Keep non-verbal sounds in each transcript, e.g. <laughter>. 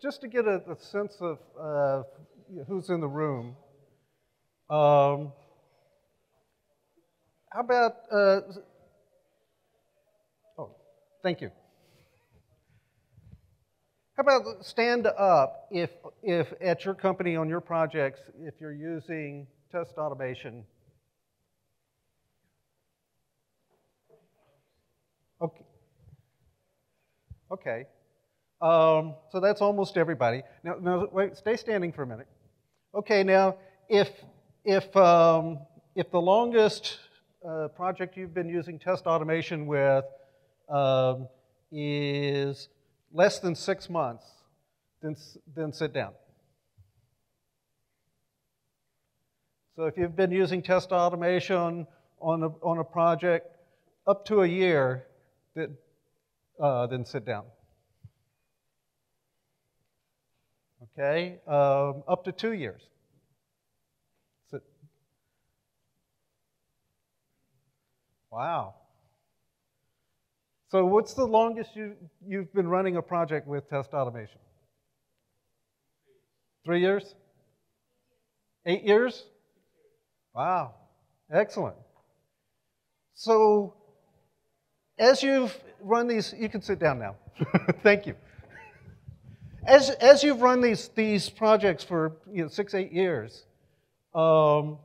Just to get a, a sense of uh, who's in the room, um, how about, uh, oh, thank you. How about stand up if, if at your company on your projects, if you're using test automation? Okay. Okay. Um, so that's almost everybody. Now, now, wait, stay standing for a minute. Okay, now, if, if, um, if the longest uh, project you've been using test automation with um, is less than six months, then, then sit down. So if you've been using test automation on a, on a project up to a year, then, uh, then sit down. Okay, um, up to two years. Sit. Wow. So what's the longest you, you've been running a project with test automation? Three years? Eight years? Wow, excellent. So as you've run these, you can sit down now. <laughs> Thank you. As, as you've run these, these projects for you know, six, eight years, um,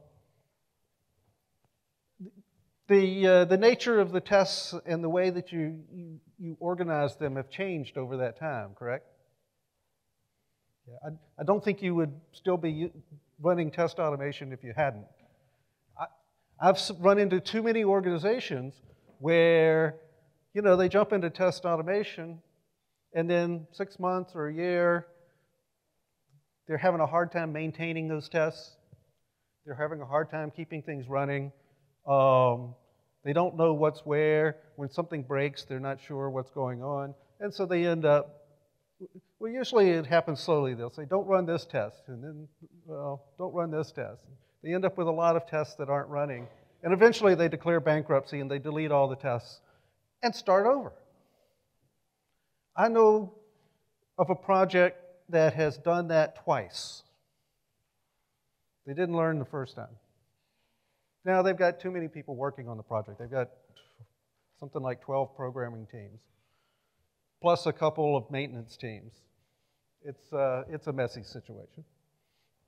the, uh, the nature of the tests and the way that you, you, you, organize them have changed over that time, correct? Yeah, I, I don't think you would still be running test automation if you hadn't. I, I've run into too many organizations where, you know, they jump into test automation and then six months or a year, they're having a hard time maintaining those tests. They're having a hard time keeping things running. Um, they don't know what's where. When something breaks, they're not sure what's going on. And so they end up, well, usually it happens slowly. They'll say, don't run this test. And then, well, don't run this test. They end up with a lot of tests that aren't running. And eventually they declare bankruptcy and they delete all the tests and start over. I know of a project that has done that twice. They didn't learn the first time. Now they've got too many people working on the project. They've got something like 12 programming teams, plus a couple of maintenance teams. It's, uh, it's a messy situation.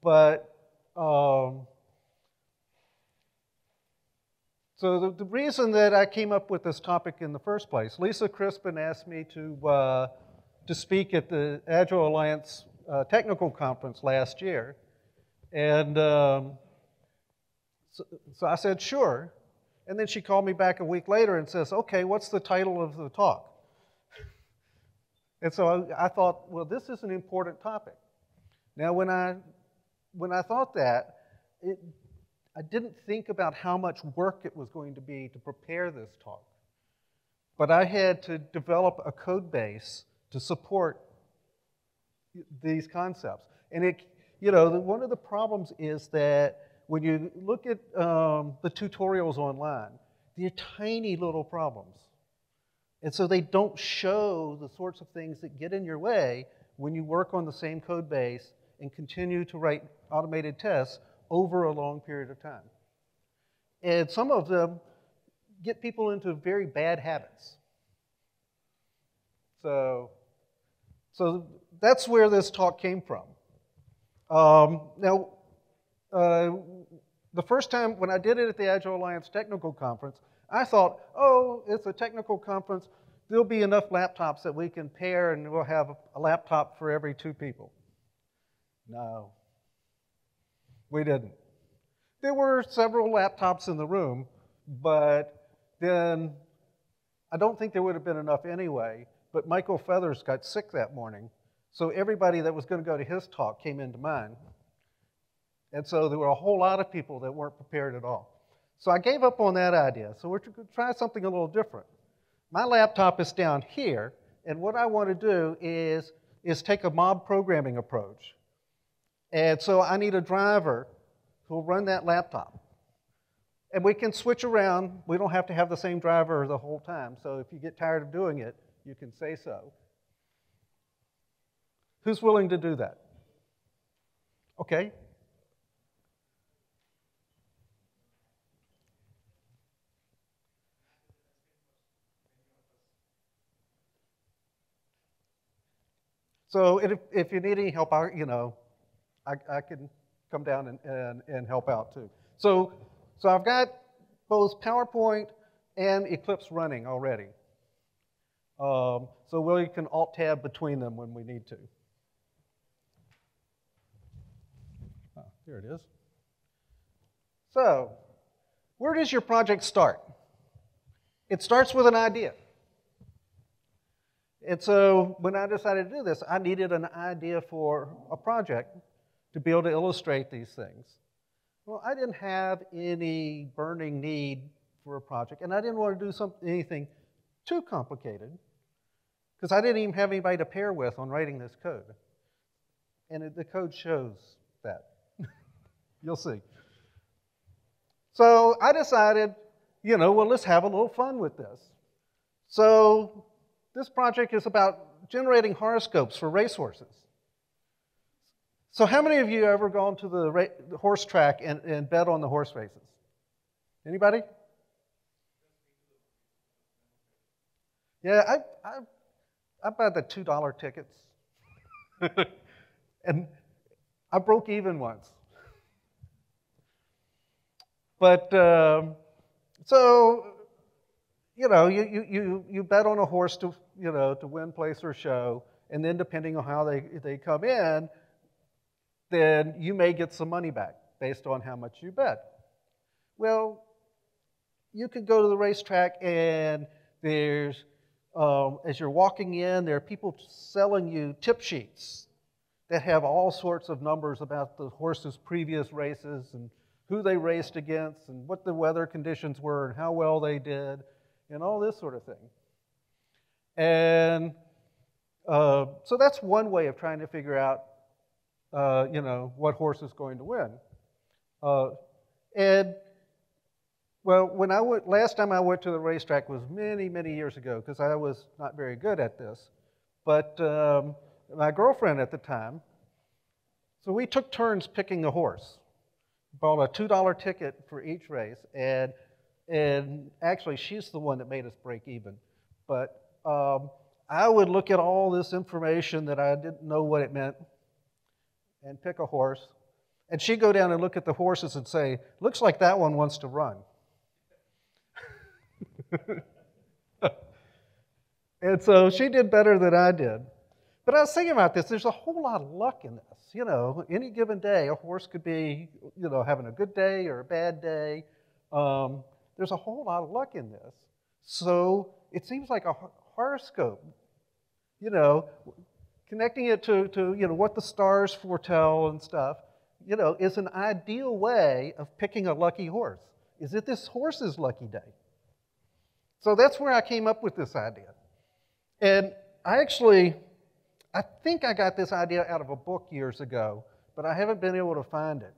But um, so the, the, reason that I came up with this topic in the first place, Lisa Crispin asked me to, uh, to speak at the Agile Alliance uh, Technical Conference last year. And um, so, so I said, sure. And then she called me back a week later and says, okay, what's the title of the talk? and so I, I thought, well, this is an important topic. Now, when I, when I thought that, it I didn't think about how much work it was going to be to prepare this talk. But I had to develop a code base to support these concepts. And it, you know, one of the problems is that when you look at um, the tutorials online, they're tiny little problems. And so they don't show the sorts of things that get in your way when you work on the same code base and continue to write automated tests over a long period of time. And some of them get people into very bad habits. So, so that's where this talk came from. Um, now, uh, the first time when I did it at the Agile Alliance Technical Conference, I thought, oh, it's a technical conference. There'll be enough laptops that we can pair and we'll have a laptop for every two people. No, we didn't. There were several laptops in the room, but then I don't think there would have been enough anyway. But Michael Feathers got sick that morning, so everybody that was going to go to his talk came into mine. And so there were a whole lot of people that weren't prepared at all. So I gave up on that idea. So we're going to try something a little different. My laptop is down here, and what I want to do is, is take a mob programming approach. And so I need a driver who'll run that laptop. And we can switch around. We don't have to have the same driver the whole time. So if you get tired of doing it, you can say so. Who's willing to do that? Okay. So if, if you need any help, I, you know, I, I can come down and, and, and help out too. So, so I've got both PowerPoint and Eclipse running already. Um, so we can alt tab between them when we need to. Oh, there it is. So, where does your project start? It starts with an idea. And so when I decided to do this, I needed an idea for a project to be able to illustrate these things. Well, I didn't have any burning need for a project, and I didn't want to do something, anything too complicated because I didn't even have anybody to pair with on writing this code. And it, the code shows that. <laughs> You'll see. So I decided, you know, well, let's have a little fun with this. So this project is about generating horoscopes for racehorses. So how many of you ever gone to the, ra- the horse track and, and bet on the horse races? Anybody? Yeah, I, I, I bought the $2 tickets. <laughs> and I broke even once. But um, so you know, you, you, you, you bet on a horse to, you know, to win, place, or show, and then depending on how they, they come in, then you may get some money back based on how much you bet. Well, you could go to the racetrack and there's, um, as you're walking in, there are people selling you tip sheets that have all sorts of numbers about the horse's previous races and who they raced against and what the weather conditions were and how well they did and all this sort of thing. And uh, so that's one way of trying to figure out, uh, you know, what horse is going to win. Uh, and well, when I went last time I went to the racetrack was many, many years ago because I was not very good at this. But um, my girlfriend at the time, so we took turns picking a horse. Bought a two dollar ticket for each race, and and actually, she's the one that made us break even. But um, I would look at all this information that I didn't know what it meant and pick a horse. And she'd go down and look at the horses and say, Looks like that one wants to run. <laughs> and so she did better than I did. But I was thinking about this. There's a whole lot of luck in this. You know, any given day, a horse could be, you know, having a good day or a bad day. Um, there's a whole lot of luck in this. So it seems like a horoscope, you know, connecting it to, to you know, what the stars foretell and stuff, you know, is an ideal way of picking a lucky horse. Is it this horse's lucky day? So that's where I came up with this idea. And I actually, I think I got this idea out of a book years ago, but I haven't been able to find it.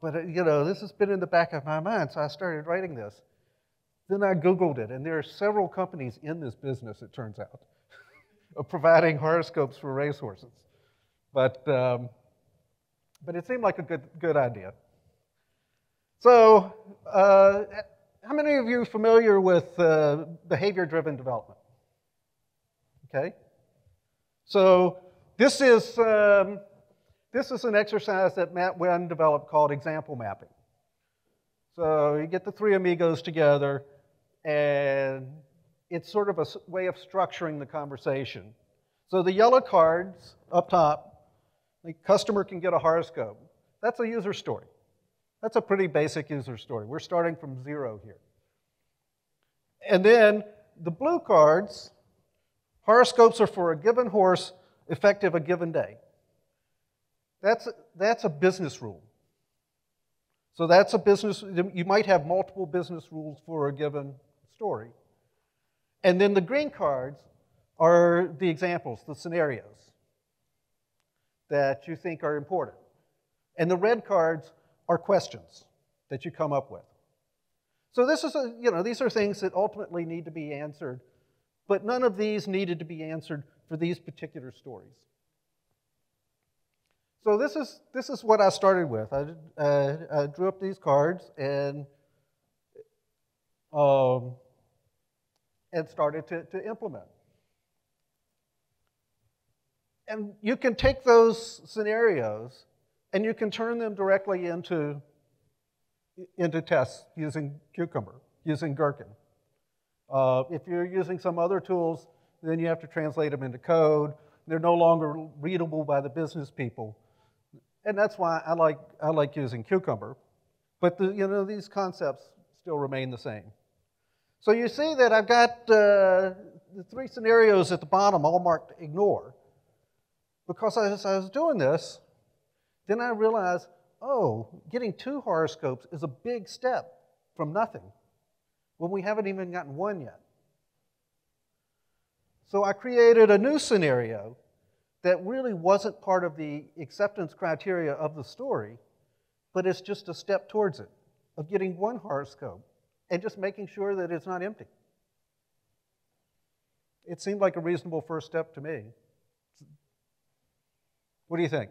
But, uh, you know, this has been in the back of my mind, so I started writing this. Then I Googled it, and there are several companies in this business, it turns out, of providing horoscopes for racehorses. But, um, but it seemed like a good, good idea. So, uh, how many of you are familiar with uh, behavior driven development? Okay? So, this is um, this is an exercise that Matt Wynne developed called example mapping. So you get the three amigos together, and it's sort of a way of structuring the conversation. So the yellow cards up top, the customer can get a horoscope. That's a user story. That's a pretty basic user story. We're starting from zero here. And then the blue cards, horoscopes are for a given horse effective a given day. That's, that's a business rule. So that's a business, you might have multiple business rules for a given story. And then the green cards are the examples, the scenarios that you think are important. And the red cards are questions that you come up with. So this is a, you know, these are things that ultimately need to be answered, but none of these needed to be answered for these particular stories. So this is, this is what I started with. I, uh, I drew up these cards and, um, and started to, to implement. And you can take those scenarios and you can turn them directly into, into tests using Cucumber, using Gherkin. Uh, if you're using some other tools, then you have to translate them into code. They're no longer readable by the business people. And that's why I like, I like using Cucumber. But the, you know, these concepts still remain the same. So you see that I've got uh, the three scenarios at the bottom all marked ignore. Because as I was doing this, then I realized, oh, getting two horoscopes is a big step from nothing when we haven't even gotten one yet. So I created a new scenario that really wasn't part of the acceptance criteria of the story, but it's just a step towards it, of getting one horoscope and just making sure that it's not empty. It seemed like a reasonable first step to me. What do you think?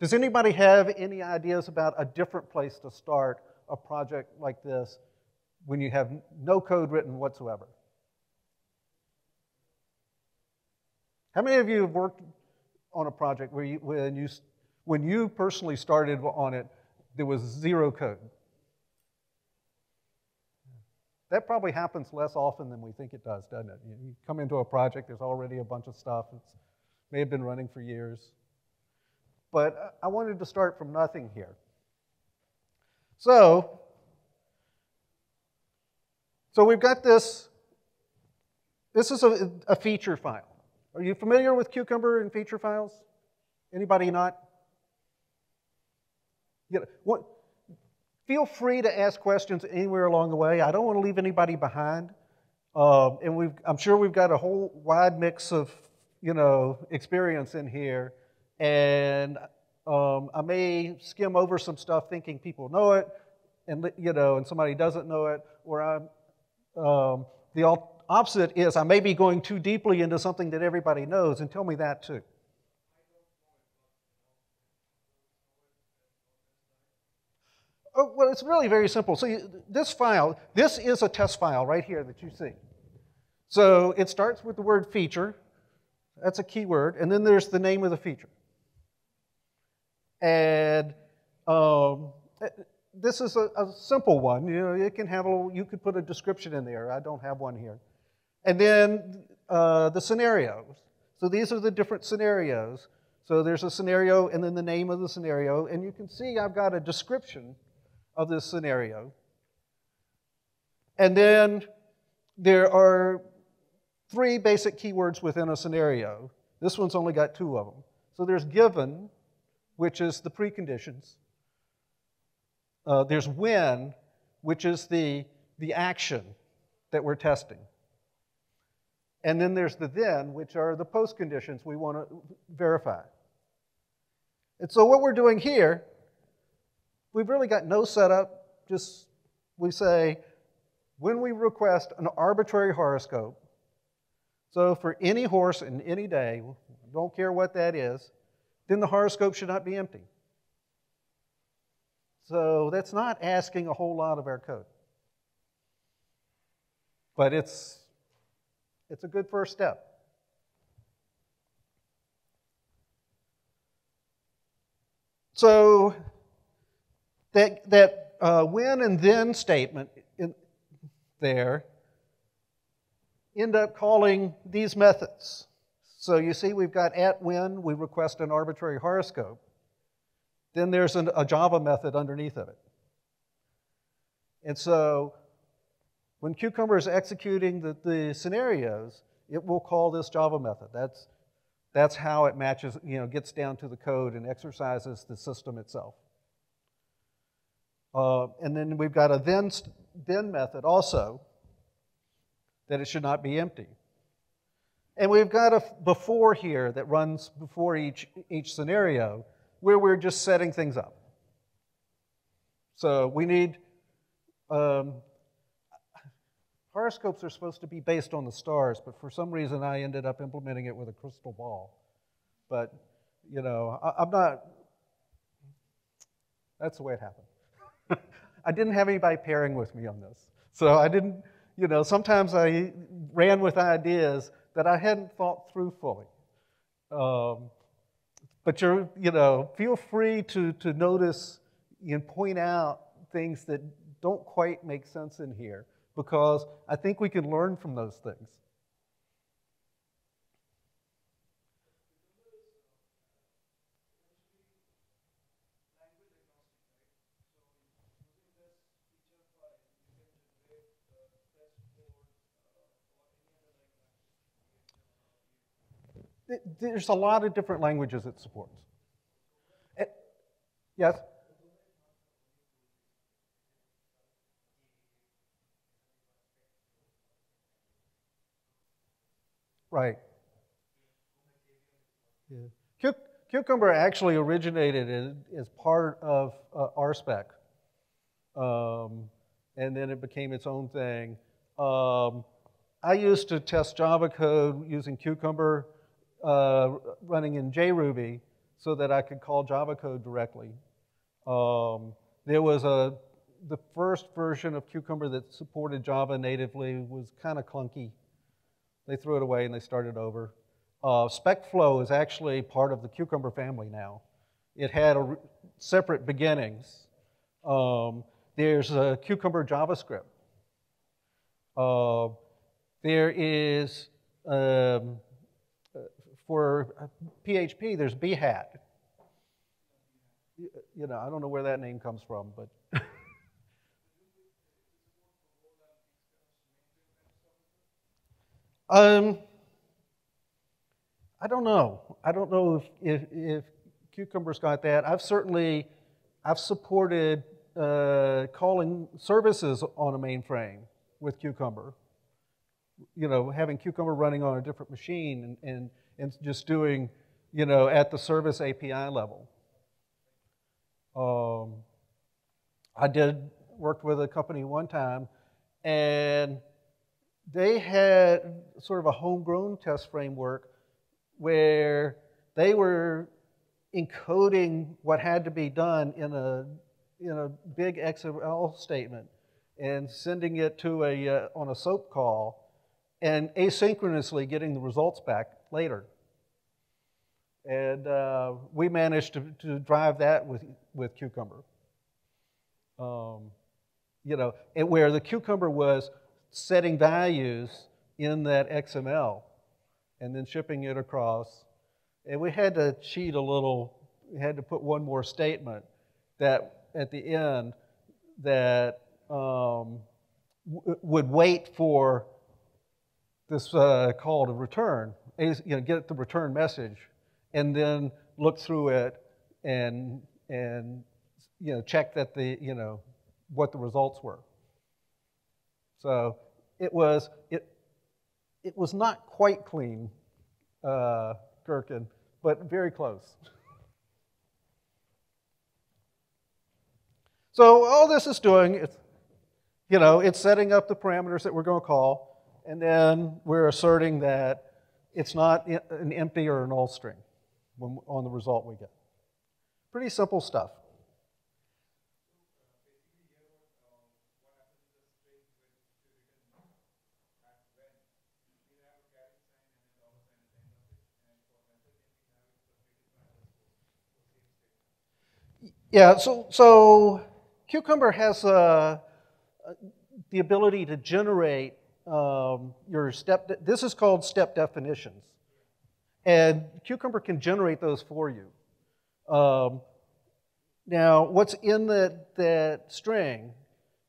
Does anybody have any ideas about a different place to start a project like this when you have no code written whatsoever? How many of you have worked on a project where you, when, you, when you personally started on it, there was zero code? That probably happens less often than we think it does, doesn't it? You come into a project, there's already a bunch of stuff. It may have been running for years. But I wanted to start from nothing here. So, so we've got this. This is a, a feature file. Are you familiar with Cucumber and feature files? Anybody not? You know, what, feel free to ask questions anywhere along the way. I don't want to leave anybody behind. Uh, and I'm sure we've got a whole wide mix of, you know, experience in here. And um, I may skim over some stuff thinking people know it, and you know, and somebody doesn't know it. Or I'm um, the opposite is I may be going too deeply into something that everybody knows, and tell me that too. Well, it's really very simple. So this file, this is a test file right here that you see. So it starts with the word feature. That's a keyword. And then there's the name of the feature. And um, this is a, a, simple one. You know, it can have a, little, you could put a description in there. I don't have one here. And then uh, the scenarios. So these are the different scenarios. So there's a scenario and then the name of the scenario. And you can see I've got a description of this scenario. And then there are three basic keywords within a scenario. This one's only got two of them. So there's given, which is the preconditions. Uh, there's when, which is the, the action that we're testing. And then there's the then, which are the postconditions we want to verify. And so what we're doing here, we've really got no setup. Just we say, when we request an arbitrary horoscope, so for any horse in any day, don't care what that is, then the horoscope should not be empty. So that's not asking a whole lot of our code. But it's, it's a good first step. So that, that uh, when and then statement in there end up calling these methods. So you see, we've got at when we request an arbitrary horoscope. Then there's an, a Java method underneath of it. And so when Cucumber is executing the, the scenarios, it will call this Java method. That's, that's how it matches, you know, gets down to the code and exercises the system itself. Uh, and then we've got a then, then method also that it should not be empty. And we've got a before here that runs before each, each scenario where we're just setting things up. So we need, um, horoscopes are supposed to be based on the stars, but for some reason I ended up implementing it with a crystal ball. but you know, I, I'm not. That's the way it happened. <laughs> I didn't have anybody pairing with me on this, so I didn't. You know, sometimes I ran with ideas that I hadn't thought through fully. Um, but you're, you know, feel free to, to notice and point out things that don't quite make sense in here because I think we can learn from those things. There's a lot of different languages it supports. It, yes? Right. Yeah. Cucumber actually originated as, part of uh, RSpec. Um, and then it became its own thing. Um, I used to test Java code using Cucumber uh, running in JRuby so that I could call Java code directly. Um, there was a, the first version of Cucumber that supported Java natively was kind of clunky. They threw it away and they started over. Uh, SpecFlow is actually part of the Cucumber family now. It had a, separate beginnings. Um, there's a Cucumber JavaScript. Uh, there is um, for PHP, there's Behat. You know, I don't know where that name comes from, but. <laughs> um, I don't know. I don't know if, if, if Cucumber's got that. I've certainly, I've supported uh, calling services on a mainframe with Cucumber. You know, having Cucumber running on a different machine and, and and just doing, you know, at the service API level. Um, I did worked with a company one time, and they had sort of a homegrown test framework where they were encoding what had to be done in a in a big XML statement and sending it to a uh, on a SOAP call and asynchronously getting the results back later. And uh, we managed to, to drive that with, with Cucumber. Um, you know, where the Cucumber was setting values in that XML and then shipping it across. And we had to cheat a little, we had to put one more statement that at the end that um, would wait for this uh, call to return, you know, get the return message, and then look through it and and you know check that the you know what the results were. So it was it it was not quite clean, uh, Gherkin, but very close. <laughs> So all this is doing, it's, you know, it's setting up the parameters that we're going to call and then we're asserting that it's not an empty or a null string when, on the result we get. Pretty simple stuff. Yeah, so, so Cucumber has uh, the ability to generate um, your step, this is called step definitions. And Cucumber can generate those for you. Um, now, what's in that, that string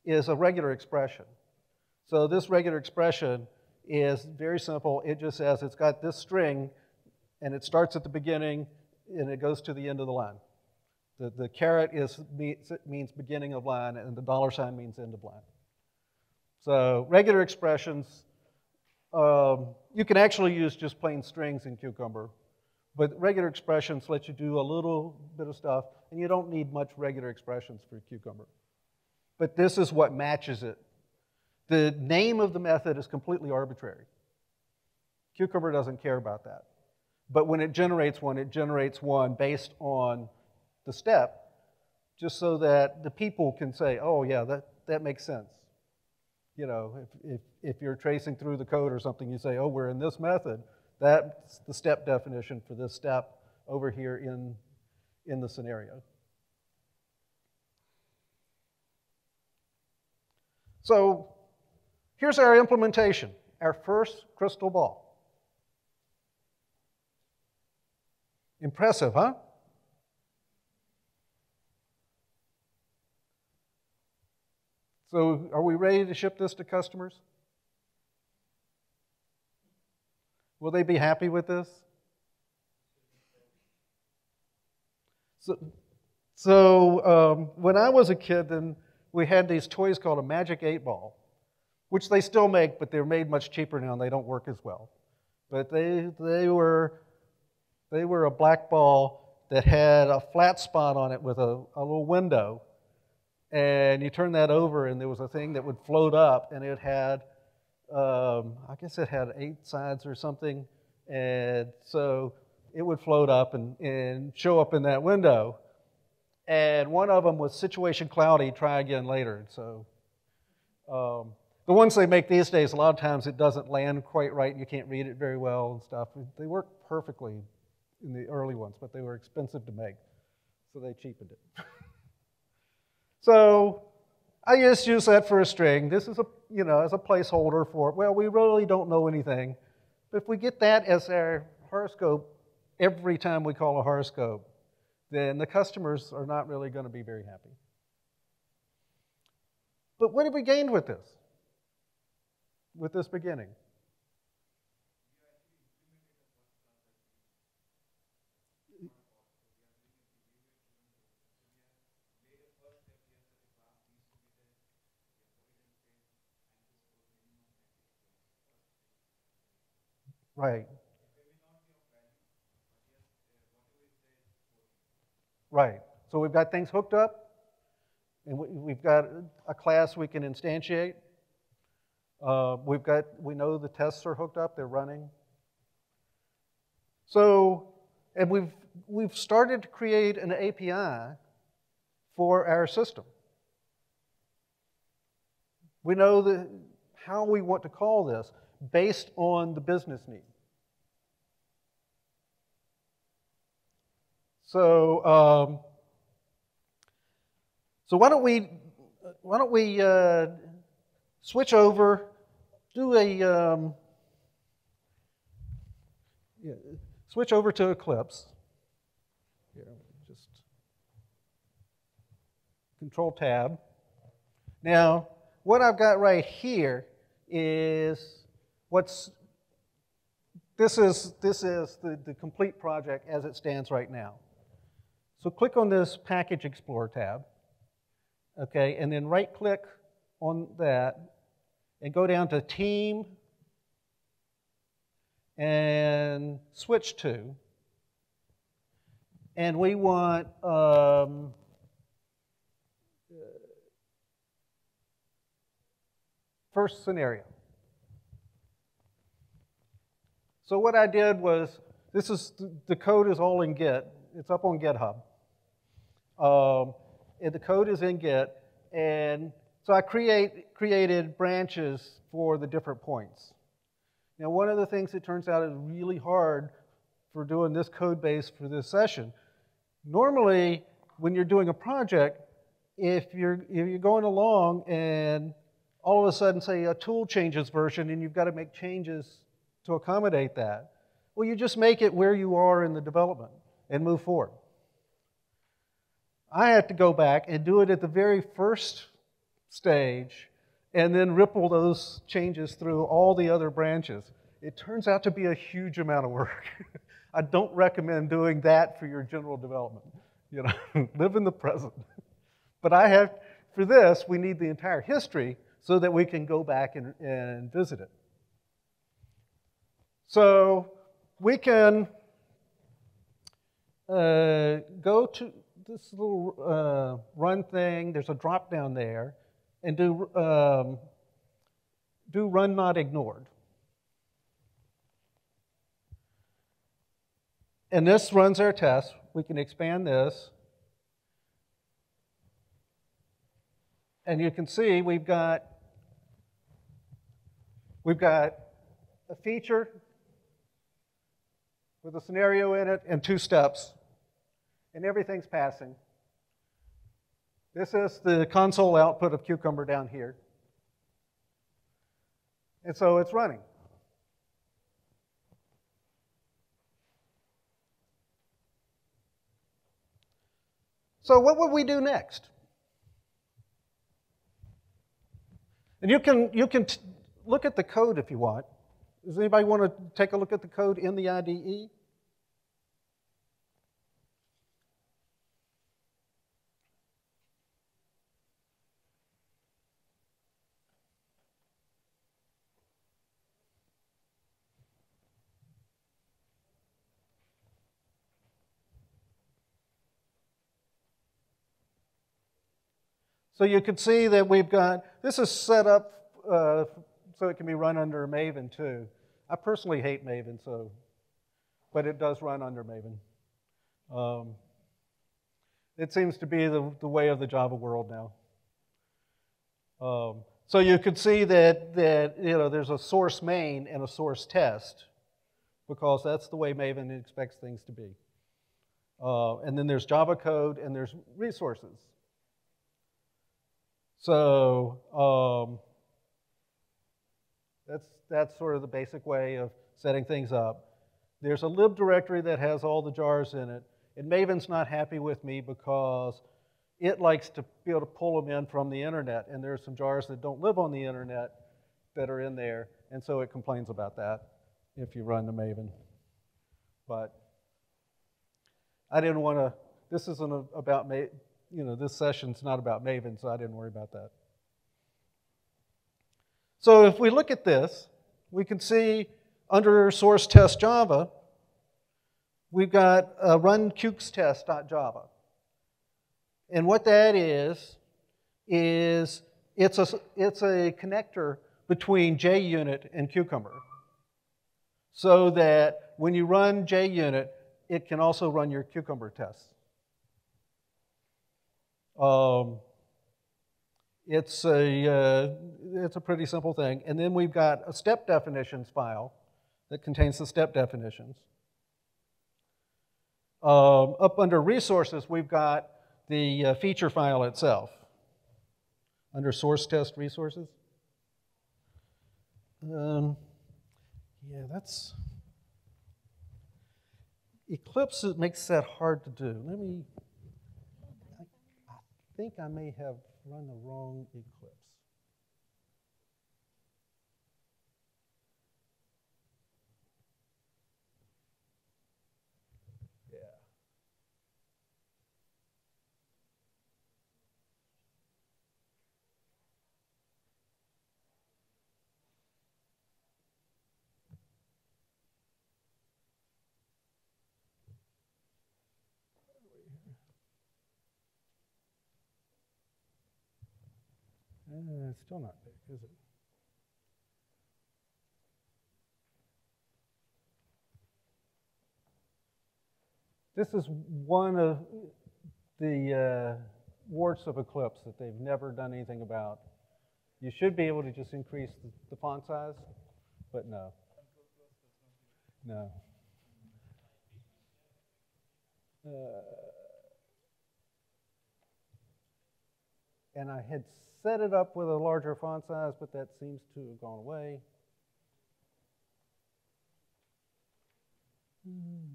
is a regular expression. So this regular expression is very simple. It just says it's got this string, and it starts at the beginning, and it goes to the end of the line. The, the caret is, means beginning of line, and the dollar sign means end of line. So regular expressions, um, you can actually use just plain strings in Cucumber, but regular expressions let you do a little bit of stuff, and you don't need much regular expressions for Cucumber. But this is what matches it. The name of the method is completely arbitrary. Cucumber doesn't care about that. But when it generates one, it generates one based on the step, just so that the people can say, oh, yeah, that, that makes sense. You know, if, if, if you're tracing through the code or something, you say, oh, we're in this method, that's the step definition for this step over here in, in the scenario. So here's our implementation, our first crystal ball. Impressive, huh? So are we ready to ship this to customers? Will they be happy with this? So, so um, when I was a kid, then we had these toys called a Magic 8 Ball, which they still make, but they're made much cheaper now and they don't work as well. But they, they, were, they were a black ball that had a flat spot on it with a, a little window. And you turn that over, and there was a thing that would float up, and it had, um, I guess it had eight sides or something. And so it would float up and, and show up in that window and one of them was situation cloudy, try again later. So um, the ones they make these days, a lot of times it doesn't land quite right and you can't read it very well and stuff. They work perfectly in the early ones, but they were expensive to make, so they cheapened it. <laughs> so I just use that for a string. This is a, you know, as a placeholder for, well, we really don't know anything. But if we get that as our horoscope every time we call a horoscope, then the customers are not really going to be very happy. But what have we gained with this? With this beginning? Right. Right. So we've got things hooked up, and we've got a class we can instantiate. Uh, we've got, we know the tests are hooked up, they're running. So, and we've, we've started to create an API for our system. We know the, how we want to call this based on the business need. So, um, so why don't we why don't we uh, switch over, do a um, yeah, switch over to Eclipse. Here, just Control Tab. Now, what I've got right here is what's this is this is the, the complete project as it stands right now. So click on this Package Explorer tab, okay, and then right click on that and go down to Team and switch to. And we want um, first scenario. So what I did was, this is the code is all in Git. It's up on GitHub. Um, and the code is in Git. And so I create, created branches for the different points. Now, one of the things that turns out is really hard for doing this code base for this session, normally when you're doing a project, if you're, if you're going along and all of a sudden, say, a tool changes version and you've got to make changes to accommodate that, well, you just make it where you are in the development and move forward. I had to go back and do it at the very first stage and then ripple those changes through all the other branches. It turns out to be a huge amount of work. <laughs> I don't recommend doing that for your general development. You know, <laughs> live in the present. But I have, for this, we need the entire history so that we can go back and, and visit it. So we can uh, go to this little uh, run thing, there's a drop down there, and do, um, do run not ignored. And this runs our test. We can expand this. And you can see we've got we've got a feature with a scenario in it and two steps. And everything's passing. This is the console output of Cucumber down here. And so it's running. So what would we do next? And you can, you can look at the code if you want. Does anybody want to take a look at the code in the IDE? So you can see that we've got, this is set up uh, so it can be run under Maven too. I personally hate Maven, so, but it does run under Maven. Um, it seems to be the, the way of the Java world now. Um, so you could see that, that you know, there's a source main and a source test because that's the way Maven expects things to be. Uh, and then there's Java code and there's resources. So um, that's, that's sort of the basic way of setting things up. There's a lib directory that has all the jars in it. And Maven's not happy with me because it likes to be able to pull them in from the internet. And there's some jars that don't live on the internet that are in there. And so it complains about that if you run the Maven. But I didn't want to, this isn't about you know, this session's not about Maven, so I didn't worry about that. So if we look at this, we can see under source test Java, we've got a run test.java. And what that is, is it's a, it's a connector between JUnit and Cucumber. So that when you run JUnit, it can also run your Cucumber tests. Um, it's a, uh, it's a pretty simple thing. And then we've got a step definitions file that contains the step definitions. Um, up under resources, we've got the uh, feature file itself. Under source test resources. Um, yeah, that's Eclipse makes that hard to do. Let me think I may have run the wrong eclipse. Yeah. Uh, it's still not big, is it? This is one of the uh, warts of Eclipse that they've never done anything about. You should be able to just increase the, the font size, but no. No. Uh, and I had set it up with a larger font size, but that seems to have gone away. Hmm.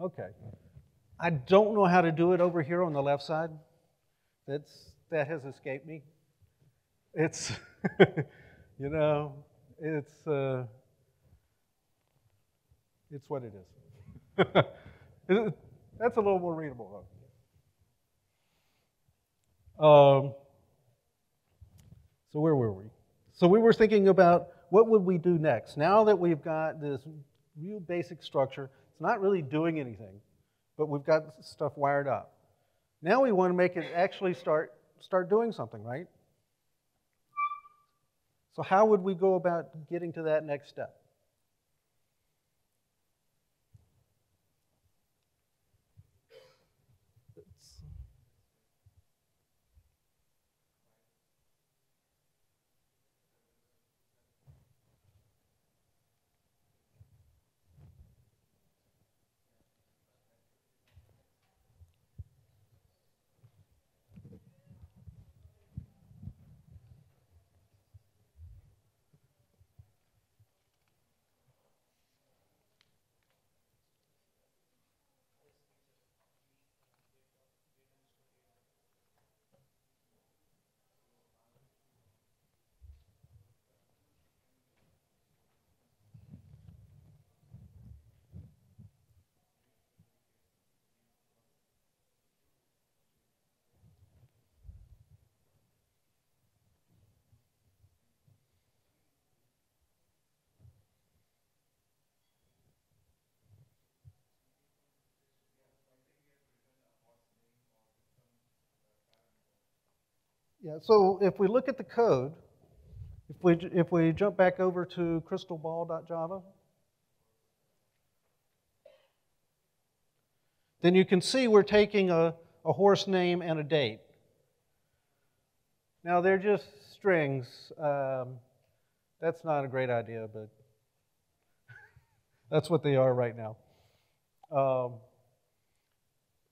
Okay. I don't know how to do it over here on the left side. That's, that has escaped me. It's, <laughs> you know, it's, uh, it's what it is. <laughs> That's a little more readable, though. Um, so where were we? So we were thinking about what would we do next? Now that we've got this real basic structure, it's not really doing anything, but we've got stuff wired up. Now we want to make it actually start, start doing something, right? So how would we go about getting to that next step? Yeah, so if we look at the code, if we, if we jump back over to crystalball.java, then you can see we're taking a, a horse name and a date. Now, they're just strings. Um, that's not a great idea, but <laughs> that's what they are right now. Um,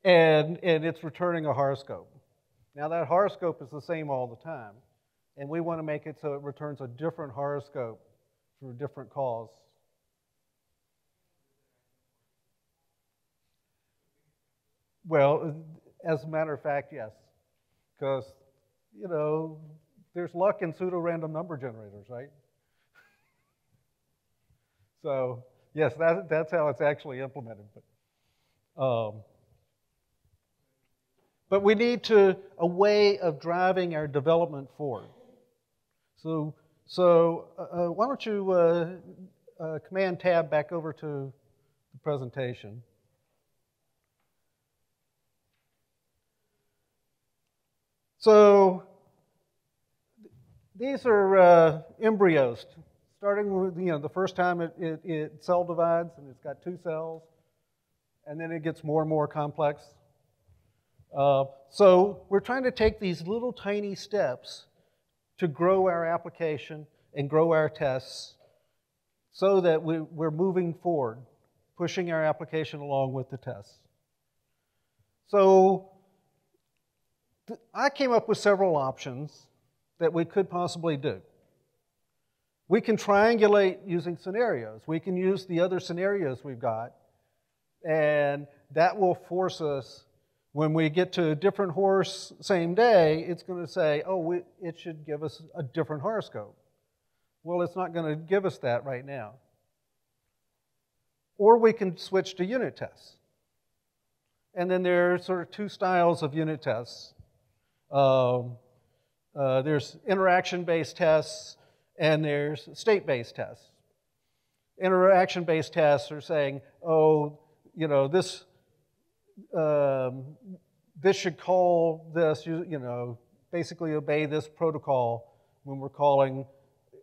and, and it's returning a horoscope. Now, that horoscope is the same all the time, and we want to make it so it returns a different horoscope for a different cause. Well, as a matter of fact, yes. Because, you know, there's luck in pseudo random number generators, right? <laughs> so, yes, that, that's how it's actually implemented. But, um, but we need to a way of driving our development forward. So, so uh, uh, why don't you uh, uh, command tab back over to the presentation. So these are uh, embryos, starting with you know the first time it, it, it cell divides and it's got two cells, and then it gets more and more complex. Uh, so we're trying to take these little tiny steps to grow our application and grow our tests so that we, we're moving forward, pushing our application along with the tests. So I came up with several options that we could possibly do. We can triangulate using scenarios. We can use the other scenarios we've got, and that will force us when we get to a different horse same day, it's going to say, oh, we, it should give us a different horoscope. Well, it's not going to give us that right now. Or we can switch to unit tests. And then there are sort of two styles of unit tests. Um, uh, there's interaction-based tests and there's state-based tests. Interaction-based tests are saying, oh, you know, this um, this should call this, you, you, know, basically obey this protocol when we're calling,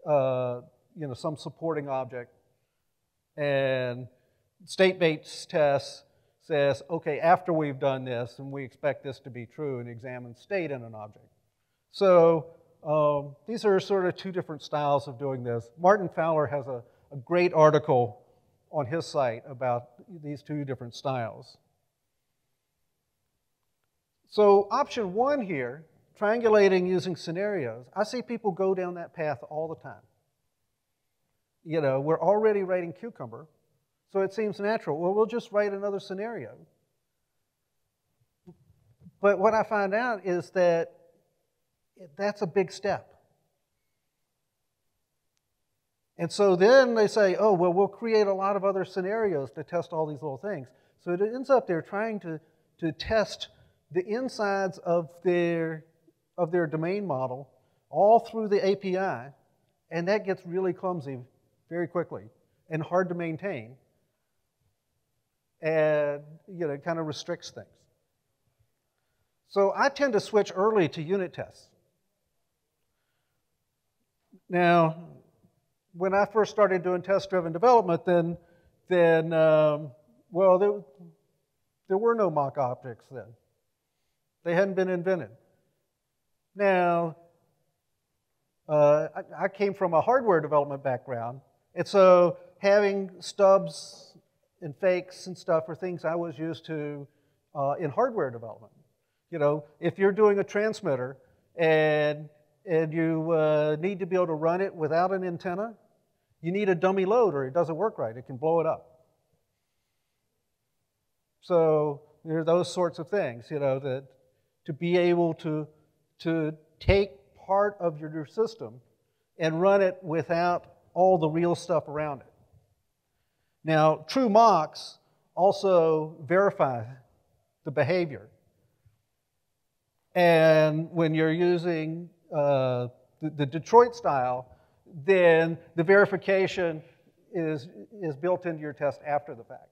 uh, you know, some supporting object. And state-based test says, okay, after we've done this, and we expect this to be true, and examine state in an object. So um, these are sort of two different styles of doing this. Martin Fowler has a, a great article on his site about these two different styles. So option one here, triangulating using scenarios, I see people go down that path all the time. You know, we're already writing Cucumber, So it seems natural. Well, we'll just write another scenario. But what I find out is that that's a big step. And so then they say, oh, well, we'll create a lot of other scenarios to test all these little things. So it ends up they're trying to, to test the insides of their, of their domain model all through the API, and that gets really clumsy very quickly and hard to maintain. And, you know, it kind of restricts things. So I tend to switch early to unit tests. Now, when I first started doing test-driven development, then, then um, well, there, there were no mock objects then. They hadn't been invented. Now, uh, I, came from a hardware development background, and so having stubs and fakes and stuff are things I was used to uh, in hardware development. You know, if you're doing a transmitter and and you uh, need to be able to run it without an antenna, you need a dummy load or it doesn't work right. It can blow it up. So there are those sorts of things, you know, that to be able to, to take part of your, system and run it without all the real stuff around it. Now, true mocks also verify the behavior. And when you're using uh, the, the, Detroit style, then the verification is, is built into your test after the fact,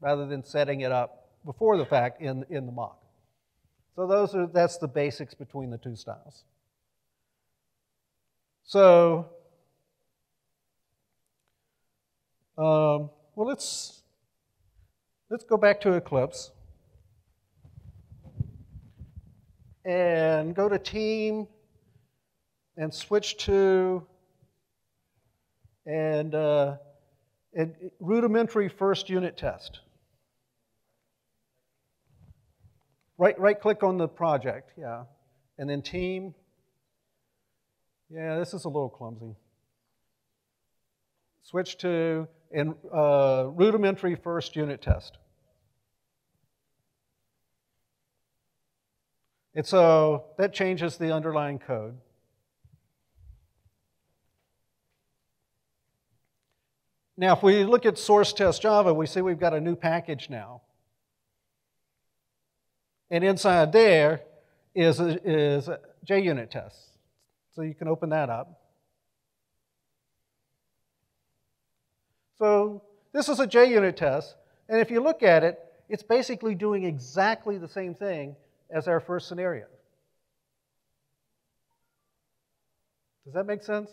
rather than setting it up before the fact in, in the mock. So those are, that's the basics between the two styles. So, um, well, let's, let's go back to Eclipse and go to Team and switch to and, uh, and rudimentary first unit test. Right, right click on the project, yeah. And then team. Yeah, this is a little clumsy. Switch to in, uh, rudimentary first unit test. And so that changes the underlying code. Now, if we look at source test Java, we see we've got a new package now. And inside there is, a, is a JUnit test. So you can open that up. So this is a JUnit test. And if you look at it, it's basically doing exactly the same thing as our first scenario. Does that make sense?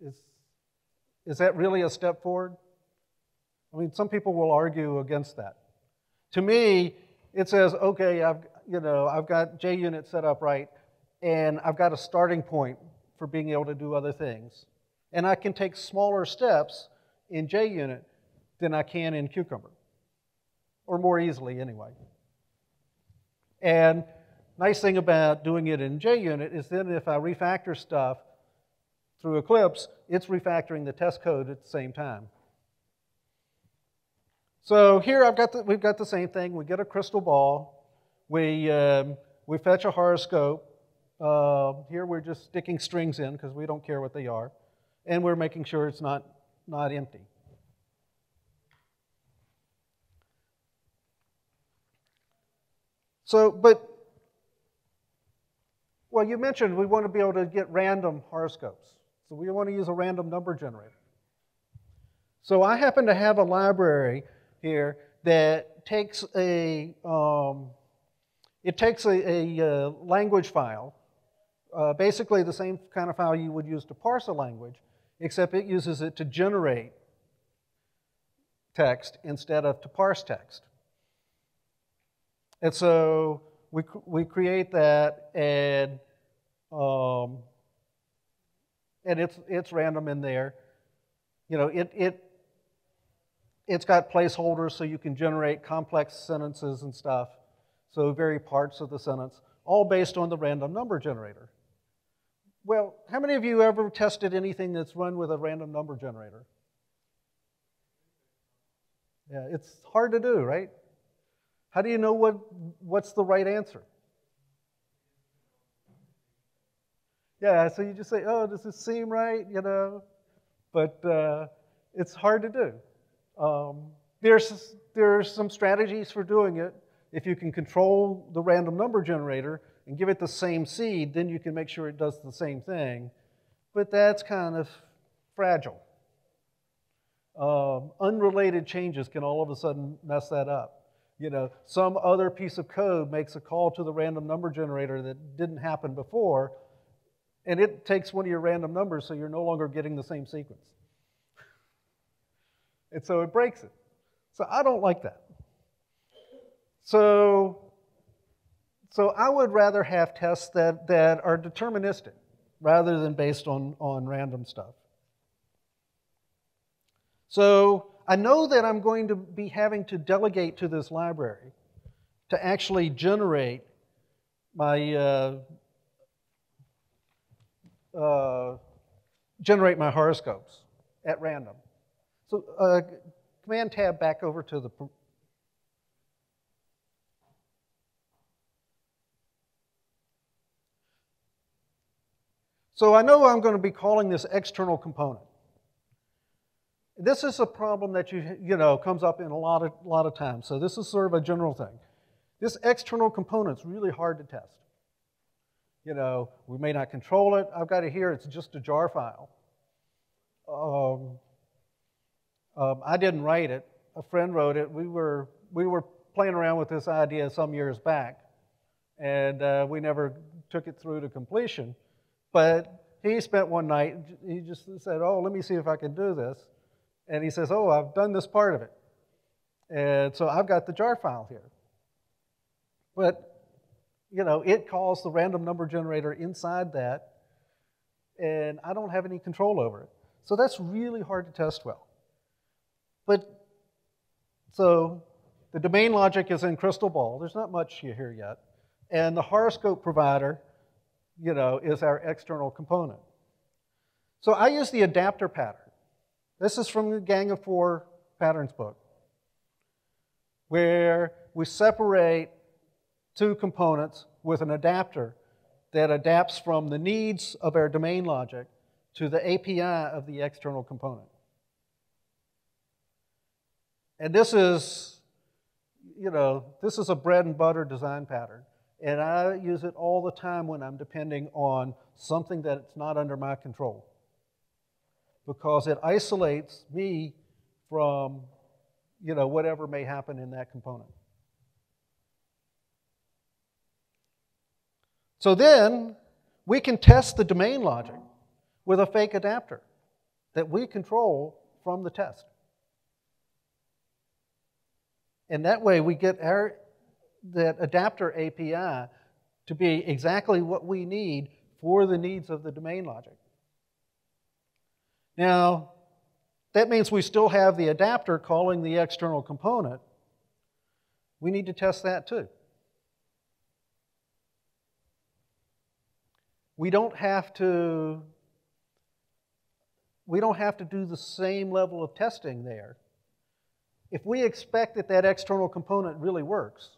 Is, is that really a step forward? I mean, some people will argue against that. To me, it says, okay, I've, you know, I've got JUnit set up right, and I've got a starting point for being able to do other things. And I can take smaller steps in JUnit than I can in Cucumber, or more easily anyway. And nice thing about doing it in JUnit is then if I refactor stuff, through Eclipse, it's refactoring the test code at the same time. So here I've got the, we've got the same thing. We get a crystal ball. We, um, we fetch a horoscope. Uh, here we're just sticking strings in because we don't care what they are. And we're making sure it's not, not empty. So, but, well, you mentioned we want to be able to get random horoscopes. So we want to use a random number generator. So I happen to have a library here that takes a, um, it takes a, a uh, language file, uh, basically the same kind of file you would use to parse a language, except it uses it to generate text instead of to parse text. And so we, we create that and um, and it's, it's random in there. You know, it, it, it's got placeholders so you can generate complex sentences and stuff, so vary parts of the sentence, all based on the random number generator. Well, how many of you ever tested anything that's run with a random number generator? Yeah, it's hard to do, right? How do you know what, what's the right answer? Yeah, so you just say, oh, does this seem right? You know, but uh, it's hard to do. Um, there's, there's some strategies for doing it. If you can control the random number generator and give it the same seed, then you can make sure it does the same thing. But that's kind of fragile. Um, unrelated changes can all of a sudden mess that up. You know, some other piece of code makes a call to the random number generator that didn't happen before, and it takes one of your random numbers, so you're no longer getting the same sequence. And so it breaks it. So I don't like that. So, so I would rather have tests that, that are deterministic rather than based on, on random stuff. So I know that I'm going to be having to delegate to this library to actually generate my uh, uh, generate my horoscopes at random. So uh, Command Tab back over to the So I know I'm going to be calling this external component. This is a problem that you, you know, comes up in a lot of, lot of times. So this is sort of a general thing. This external component is really hard to test. You know, we may not control it. I've got it here. It's just a jar file. Um, um, I didn't write it. A friend wrote it. We were, we were playing around with this idea some years back, and uh, we never took it through to completion. But he spent one night, he just said, Oh, let me see if I can do this. And he says, Oh, I've done this part of it. And so I've got the jar file here. But, you know, it calls the random number generator inside that, and I don't have any control over it. So that's really hard to test well. But, so the domain logic is in Crystal Ball. There's not much here yet. And the horoscope provider, you know, is our external component. So I use the adapter pattern. This is from the Gang of Four patterns book, where we separate two components with an adapter that adapts from the needs of our domain logic to the API of the external component. And this is, you know, this is a bread and butter design pattern. And I use it all the time when I'm depending on something that's not under my control because it isolates me from you know whatever may happen in that component. So then we can test the domain logic with a fake adapter that we control from the test. And that way we get our that adapter API to be exactly what we need for the needs of the domain logic. Now, that means we still have the adapter calling the external component. We need to test that too. We don't have to we don't have to do the same level of testing there. If we expect that that external component really works,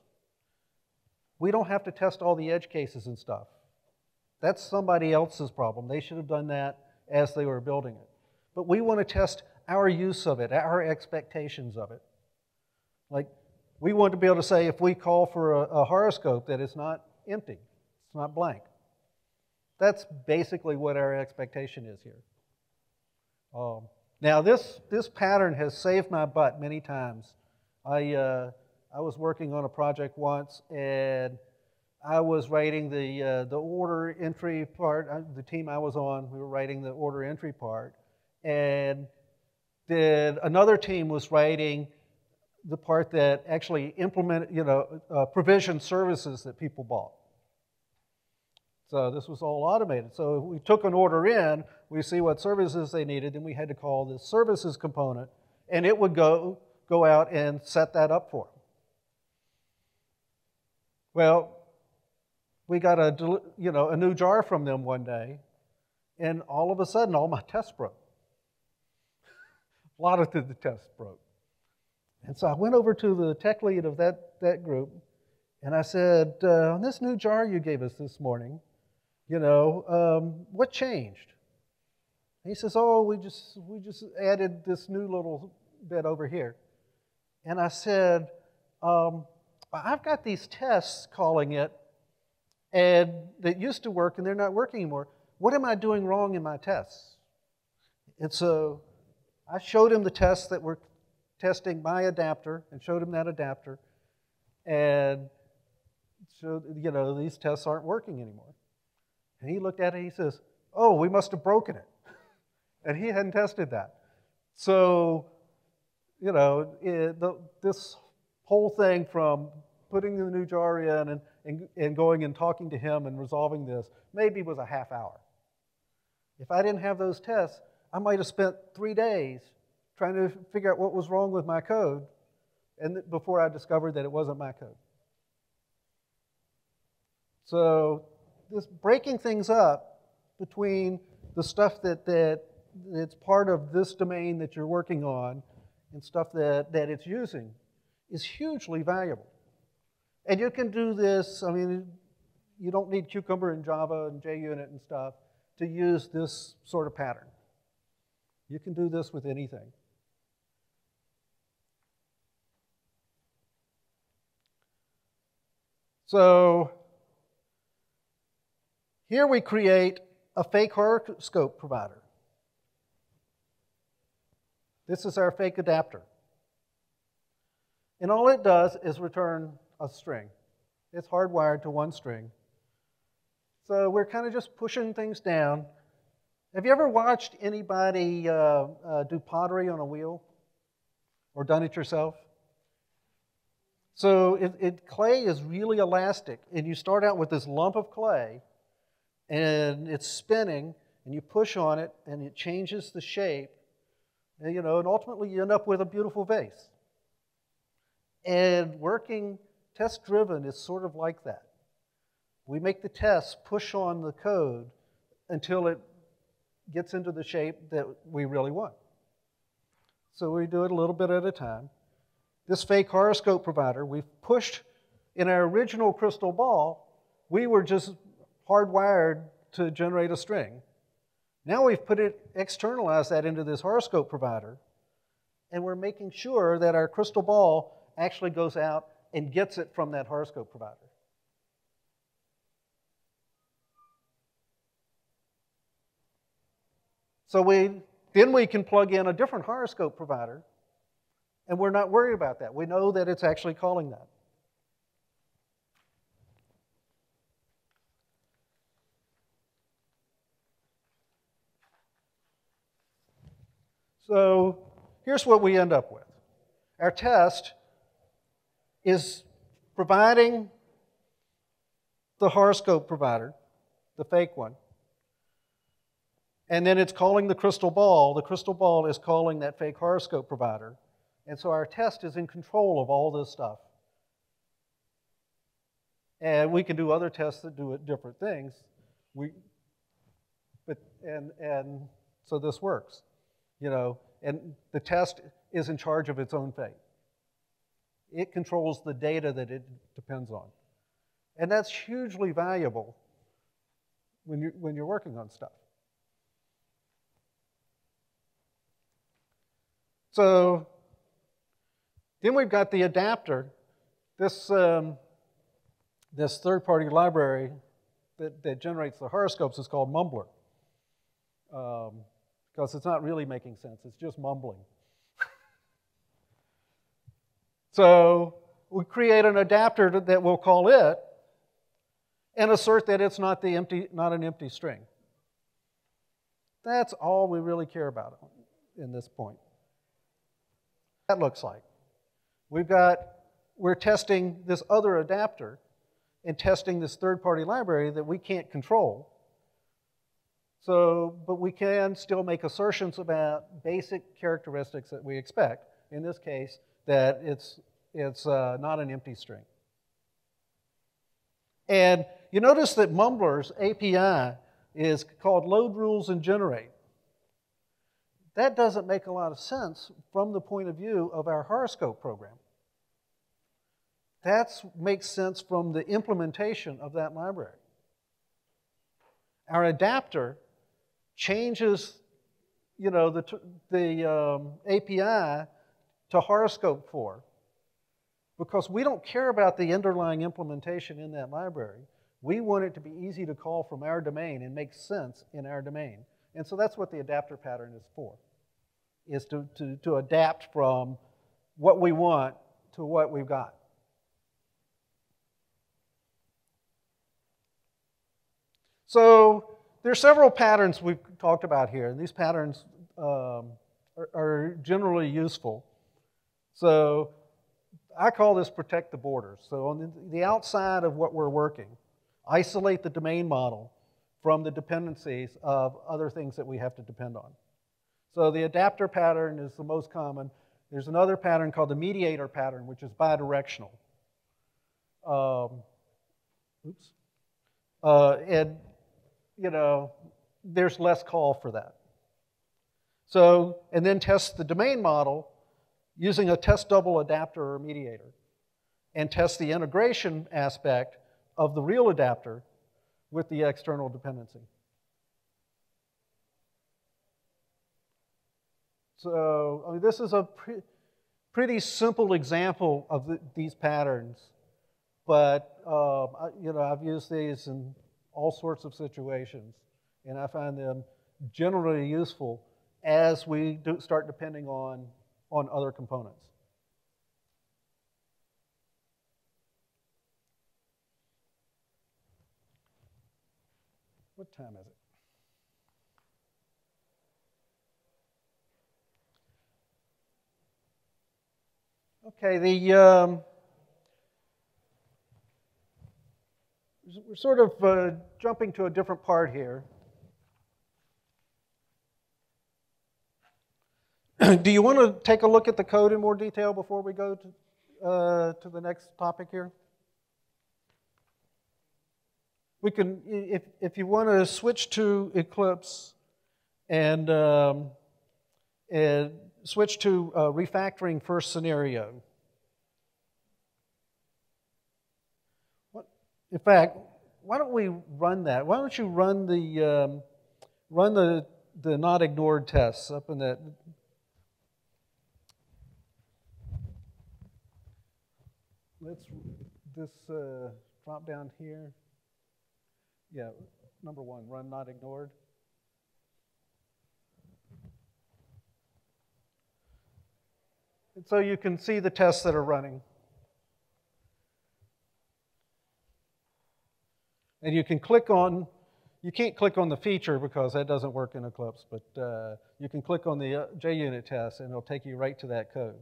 we don't have to test all the edge cases and stuff. That's somebody else's problem. They should have done that as they were building it but we want to test our use of it, our expectations of it. Like, we want to be able to say if we call for a, a horoscope that it's not empty, it's not blank. That's basically what our expectation is here. Um, now, this, this pattern has saved my butt many times. I, uh, I was working on a project once, and I was writing the, uh, the order entry part. Uh, the team I was on, we were writing the order entry part and did another team was writing the part that actually implemented, you know, uh, provision services that people bought. So this was all automated. So we took an order in, we see what services they needed, and we had to call the services component, and it would go, go out and set that up for them. Well, we got a, you know, a new jar from them one day, and all of a sudden all my tests broke. <laughs> A lot of the tests broke. And so I went over to the tech lead of that, that group and I said, uh, on this new jar you gave us this morning, you know, um, what changed? He says, oh, we just, we just added this new little bit over here. And I said, um, I've got these tests calling it, and that used to work and they're not working anymore. What am I doing wrong in my tests? And so I showed him the tests that were testing my adapter and showed him that adapter. And so you know, these tests aren't working anymore. And he looked at it and he says, Oh, we must have broken it. <laughs> and he hadn't tested that. So, you know, it, the, this whole thing from putting the new jar in and, and, and going and talking to him and resolving this maybe was a half hour. If I didn't have those tests, I might have spent three days trying to figure out what was wrong with my code and before I discovered that it wasn't my code. So this breaking things up between the stuff that, that that's part of this domain that you're working on and stuff that, that it's using is hugely valuable. And you can do this, I mean, you don't need Cucumber and Java and JUnit and stuff to use this sort of pattern. You can do this with anything. So here we create a fake horoscope provider. This is our fake adapter. And all it does is return a string. It's hardwired to one string. So we're kind of just pushing things down. Have you ever watched anybody uh, uh, do pottery on a wheel? Or done it yourself? So it, it, clay is really elastic, and you start out with this lump of clay, and it's spinning, and you push on it, and it changes the shape, and, you know, and ultimately you end up with a beautiful vase. And working test driven is sort of like that. We make the tests push on the code until it gets into the shape that we really want. So we do it a little bit at a time. This fake horoscope provider, we've pushed in our original crystal ball, we were just hardwired to generate a string. Now we've put it, externalized that into this horoscope provider, and we're making sure that our crystal ball actually goes out and gets it from that horoscope provider. So we then we can plug in a different horoscope provider, and we're not worried about that. We know that it's actually calling that. So here's what we end up with. Our test is providing the horoscope provider, the fake one, and then it's calling the crystal ball. The crystal ball is calling that fake horoscope provider. And so our test is in control of all this stuff. And we can do other tests that do different things. We, but, and, and so this works, you know, and the test is in charge of its own fate. It controls the data that it depends on. And that's hugely valuable when you're, when you're working on stuff. So then we've got the adapter. This, um, this third-party library that, that generates the horoscopes is called Mumbler. Um, because it's not really making sense. It's just mumbling. <laughs> so we create an adapter that we'll call it and assert that it's not, the empty, not an empty string. That's all we really care about in this point that looks like. We've got, we're testing this other adapter and testing this third-party library that we can't control. So, but we can still make assertions about basic characteristics that we expect. In this case, that it's, it's uh, not an empty string. And you notice that Mumbler's API is called load rules and generate. that doesn't make a lot of sense from the point of view of our horoscope program. That makes sense from the implementation of that library. Our adapter changes, you know, the, the um, API to horoscope for because we don't care about the underlying implementation in that library. We want it to be easy to call from our domain and make sense in our domain. And so that's what the adapter pattern is for, is to, to, to adapt from what we want to what we've got. So there are several patterns we've talked about here, and these patterns um, are, are generally useful. So I call this protect the borders. So on the outside of what we're working, isolate the domain model from the dependencies of other things that we have to depend on. So the adapter pattern is the most common. There's another pattern called the mediator pattern, which is bidirectional. Um, oops. Uh, and, you know, there's less call for that. So, and then test the domain model using a test double adapter or mediator and test the integration aspect of the real adapter with the external dependency. So I mean, this is a pre pretty simple example of the, these patterns, but um, I, you know I've used these in all sorts of situations, and I find them generally useful as we do start depending on on other components. What time is it? Okay, the um, we're sort of uh, jumping to a different part here. <clears throat> Do you want to take a look at the code in more detail before we go to, uh, to the next topic here? We can, if, if you want to switch to Eclipse and, um, and switch to uh, refactoring first scenario. What, in fact, why don't we run that? Why don't you run the, um, run the, the not ignored tests up in that let's this uh, drop down here. Yeah, number one, run not ignored. And so you can see the tests that are running. And you can click on, you can't click on the feature because that doesn't work in Eclipse, but uh, you can click on the uh, JUnit test and it'll take you right to that code.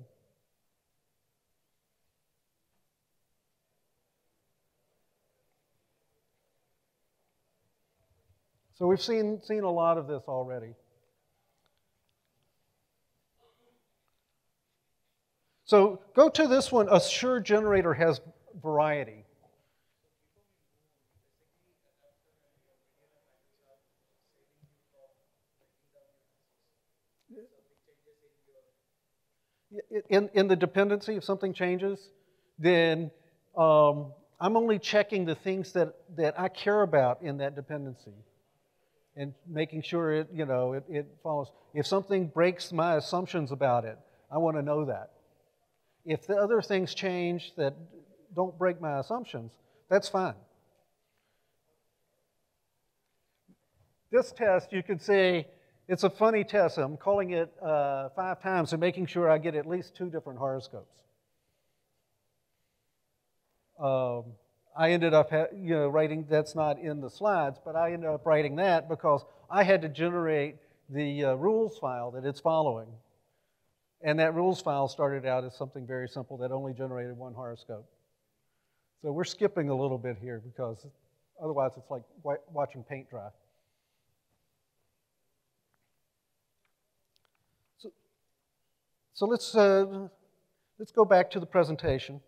So we've seen, seen a lot of this already. So go to this one. Assure generator has variety. In, in the dependency, if something changes, then um, I'm only checking the things that, that I care about in that dependency and making sure it, you know, it, it follows. If something breaks my assumptions about it, I want to know that. If the other things change that don't break my assumptions, that's fine. This test, you could say, it's a funny test. I'm calling it uh, five times and making sure I get at least two different horoscopes. Um, I ended up, you know, writing, that's not in the slides, but I ended up writing that because I had to generate the uh, rules file that it's following. And that rules file started out as something very simple that only generated one horoscope. So we're skipping a little bit here because otherwise it's like watching paint dry. So let's, uh, let's go back to the presentation.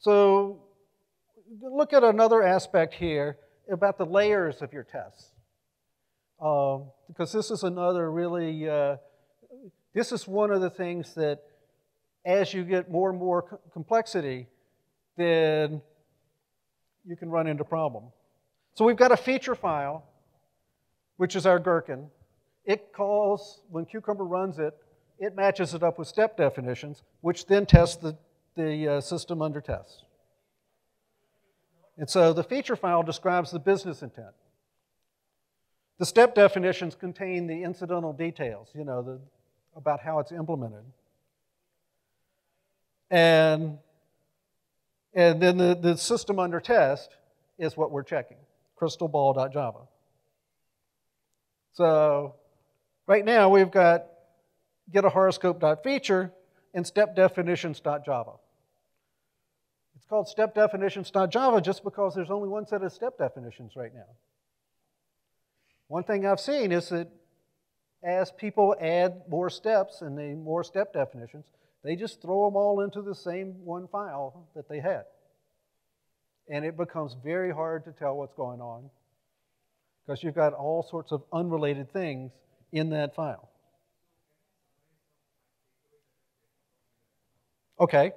So look at another aspect here about the layers of your tests. um, because this is another really, uh, this is one of the things that as you get more and more co- complexity, then you can run into problem. So we've got a feature file, which is our gherkin. It calls, when Cucumber runs it, it matches it up with step definitions, which then tests the, the uh, system under test. And so the feature file describes the business intent. The step definitions contain the incidental details, you know, the, about how it's implemented. And, and then the, the system under test is what we're checking, crystalball.java. So right now we've got get a horoscope.feature and step definitions.java. It's called step definitions.java just because there's only one set of step definitions right now. One thing I've seen is that as people add more steps and the more step definitions, they just throw them all into the same one file that they had. And it becomes very hard to tell what's going on because you've got all sorts of unrelated things in that file. Okay.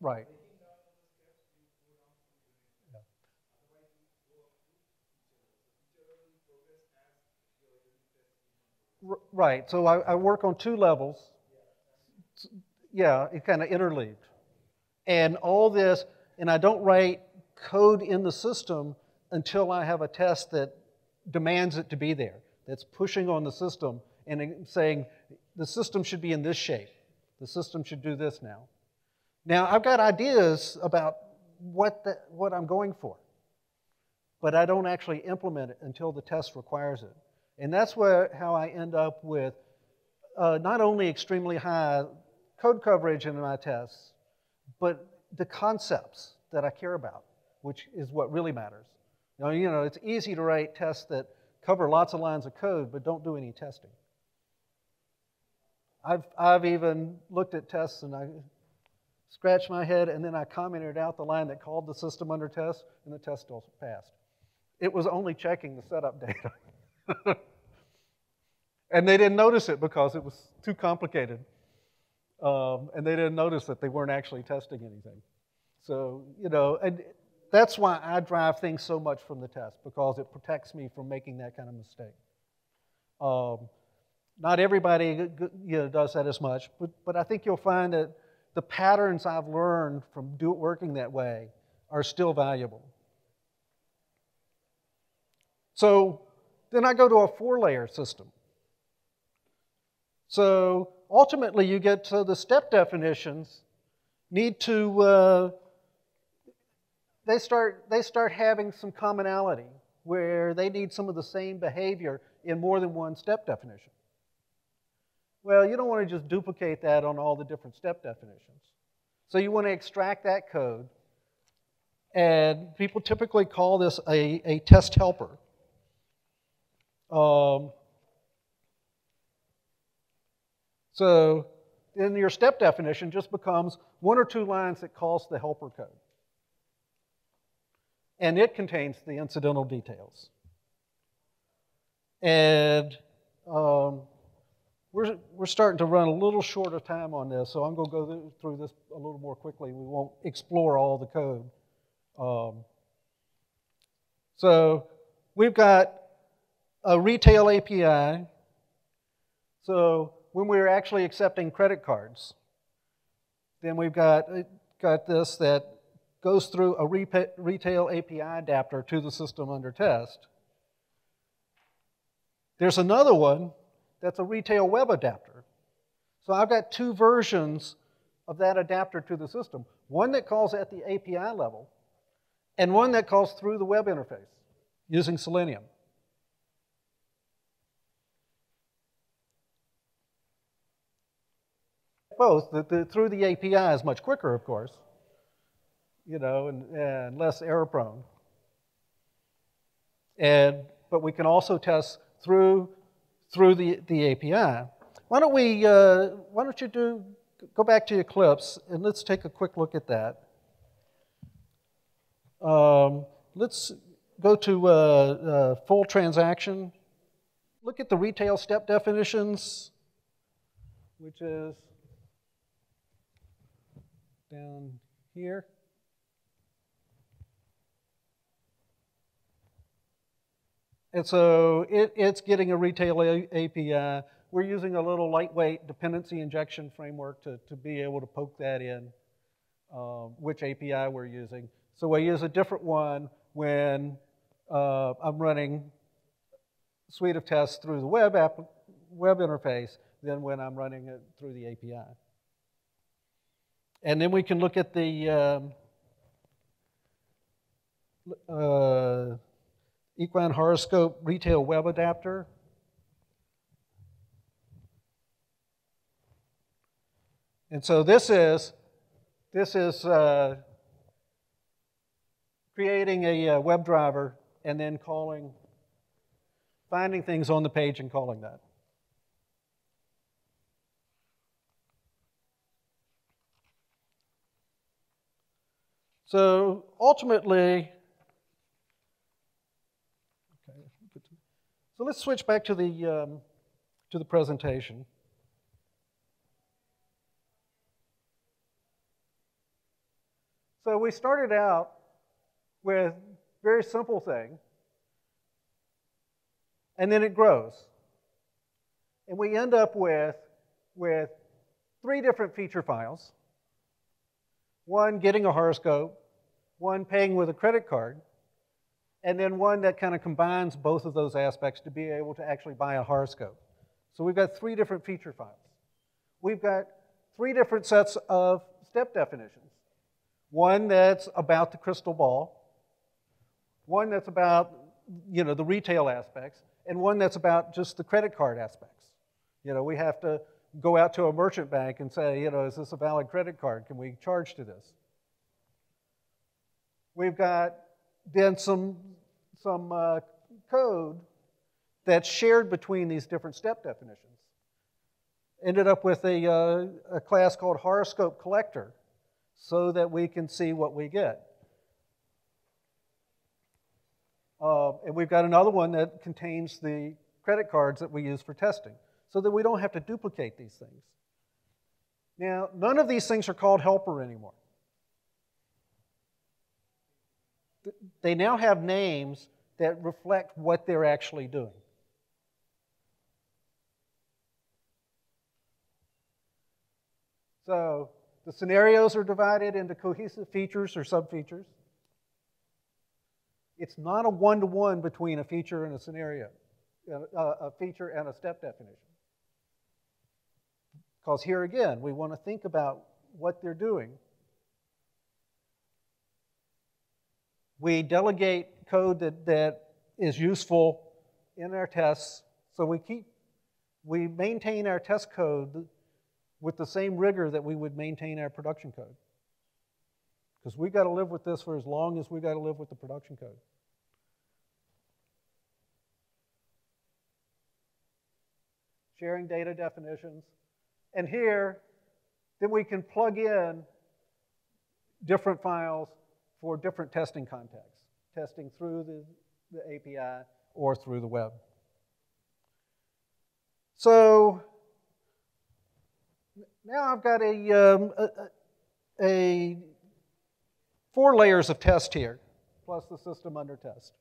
Right. R- Right, so I, I work on two levels. Yeah, it kind of interleaved. And all this, and I don't write code in the system until I have a test that demands it to be there, that's pushing on the system and saying the system should be in this shape. The system should do this now. Now, I've got ideas about what, the, what I'm going for, but I don't actually implement it until the test requires it. And that's where, how I end up with uh, not only extremely high code coverage in my tests, but the concepts that I care about, which is what really matters. Know, you know, it's easy to write tests that cover lots of lines of code but don't do any testing. I've, I've even looked at tests and I scratched my head and then I commented out the line that called the system under test and the test still passed. It was only checking the setup <laughs> data. <laughs> and they didn't notice it because it was too complicated. Um, and they didn't notice that they weren't actually testing anything. So, you know, and that's why I drive things so much from the test because it protects me from making that kind of mistake. Um, not everybody you know, does that as much, but, but I think you'll find that the patterns I've learned from do, it working that way are still valuable. So then I go to a four layer system. So ultimately, you get to the step definitions need to, uh, they, start, they start having some commonality where they need some of the same behavior in more than one step definition. Well, you don't want to just duplicate that on all the different step definitions. So you want to extract that code, and people typically call this a, a test helper. Um, so then your step definition just becomes one or two lines that calls the helper code. And it contains the incidental details. And um, we're, we're starting to run a little short of time on this, so I'm going to go through this a little more quickly. We won't explore all the code. Um, so we've got a retail API. So when we're actually accepting credit cards, then we've got, uh, got this that goes through a retail API adapter to the system under test. There's another one that's a retail web adapter. So I've got two versions of that adapter to the system one that calls at the API level, and one that calls through the web interface using Selenium. Both, the, the, through the API is much quicker, of course. you know, and, and less error prone. And, but we can also test through, through the, the API. Why don't we, uh, why don't you do, go back to Eclipse and let's take a quick look at that. Um, let's go to uh, uh, full transaction. Look at the retail step definitions, which is down here. And so it, it's getting a retail a API. We're using a little lightweight dependency injection framework to, to be able to poke that in, uh, which API we're using. So I use a different one when uh, I'm running suite of tests through the web, app, web interface than when I'm running it through the API. And then we can look at the um, uh, Equine Horoscope Retail Web Adapter. And so this is, this is uh, creating a uh, web driver and then calling, finding things on the page and calling that. So ultimately, So let's switch back to the, um, to the presentation. So we started out with very simple thing, and then it grows. And we end up with, with three different feature files. One getting a horoscope, one paying with a credit card, and then one that kind of combines both of those aspects to be able to actually buy a horoscope. So we've got three different feature files. We've got three different sets of step definitions. One that's about the crystal ball, one that's about you know the retail aspects, and one that's about just the credit card aspects. You know, we have to go out to a merchant bank and say, you know, is this a valid credit card? Can we charge to this? We've got then some, some uh, code that's shared between these different step definitions. Ended up with a, uh, a class called horoscope collector so that we can see what we get. Uh, and we've got another one that contains the credit cards that we use for testing so that we don't have to duplicate these things. Now, none of these things are called helper anymore. They now have names that reflect what they're actually doing. So the scenarios are divided into cohesive features or subfeatures. It's not a one to one between a feature and a scenario, a, a feature and a step definition. Because here again, we want to think about what they're doing We delegate code that, that is useful in our tests. So we keep, we maintain our test code with the same rigor that we would maintain our production code. Because we've got to live with this for as long as we've got to live with the production code. Sharing data definitions. And here, then we can plug in different files for different testing contexts, testing through the, the API or through the web. So now I've got a, um, a, a, four layers of test here, plus the system under test.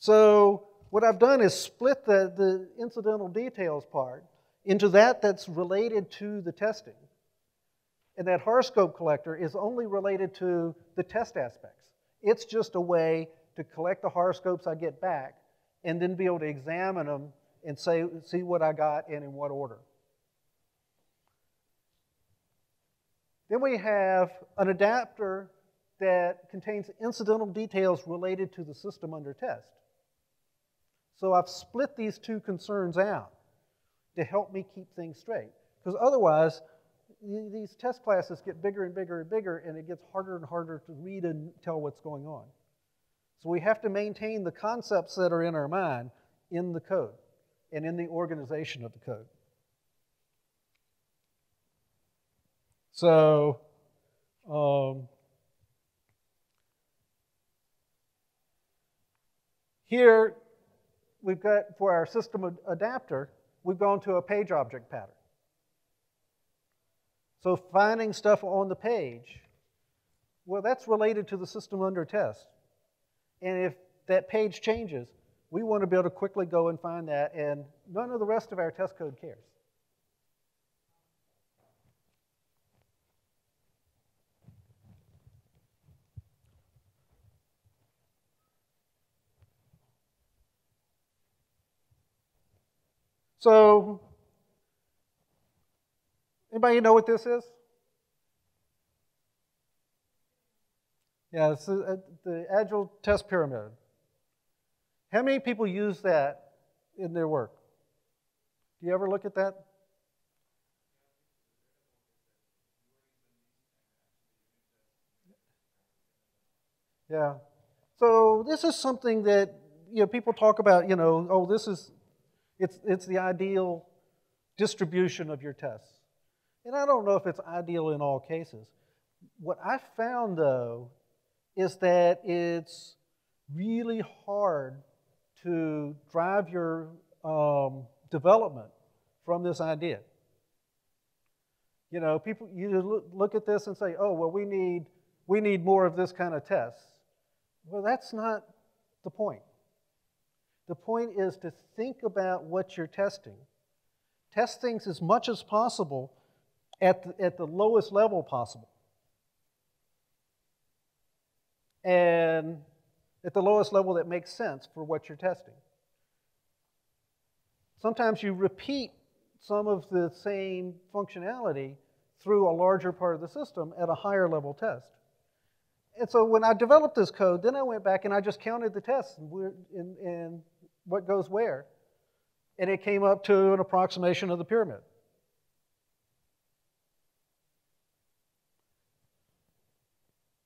So what I've done is split the, the incidental details part into that that's related to the testing and that horoscope collector is only related to the test aspects. It's just a way to collect the horoscopes I get back and then be able to examine them and say, see what I got and in what order. Then we have an adapter that contains incidental details related to the system under test. So I've split these two concerns out to help me keep things straight. Because otherwise, these test classes get bigger and bigger and bigger, and it gets harder and harder to read and tell what's going on. So we have to maintain the concepts that are in our mind in the code and in the organization of the code. So, um, here we've got for our system adapter, we've gone to a page object pattern. So finding stuff on the page, well, that's related to the system under test. And if that page changes, we want to be able to quickly go and find that, and none of the rest of our test code cares. So, anybody know what this is? Yeah, it's the, uh, the Agile Test Pyramid. How many people use that in their work? Do you ever look at that? Yeah. So this is something that you know people talk about. You know, oh, this is it's it's the ideal distribution of your tests, and I don't know if it's ideal in all cases. What I found though is that it's really hard to drive your um, development from this idea. You know, people you look at this and say, "Oh, well, we need we need more of this kind of tests." Well, that's not the point. The point is to think about what you're testing. Test things as much as possible at the, at the lowest level possible. and at the lowest level that makes sense for what you're testing. Sometimes you repeat some of the same functionality through a larger part of the system at a higher level test. And so when I developed this code, then I went back and I just counted the tests and, and, and what goes where. And it came up to an approximation of the pyramid.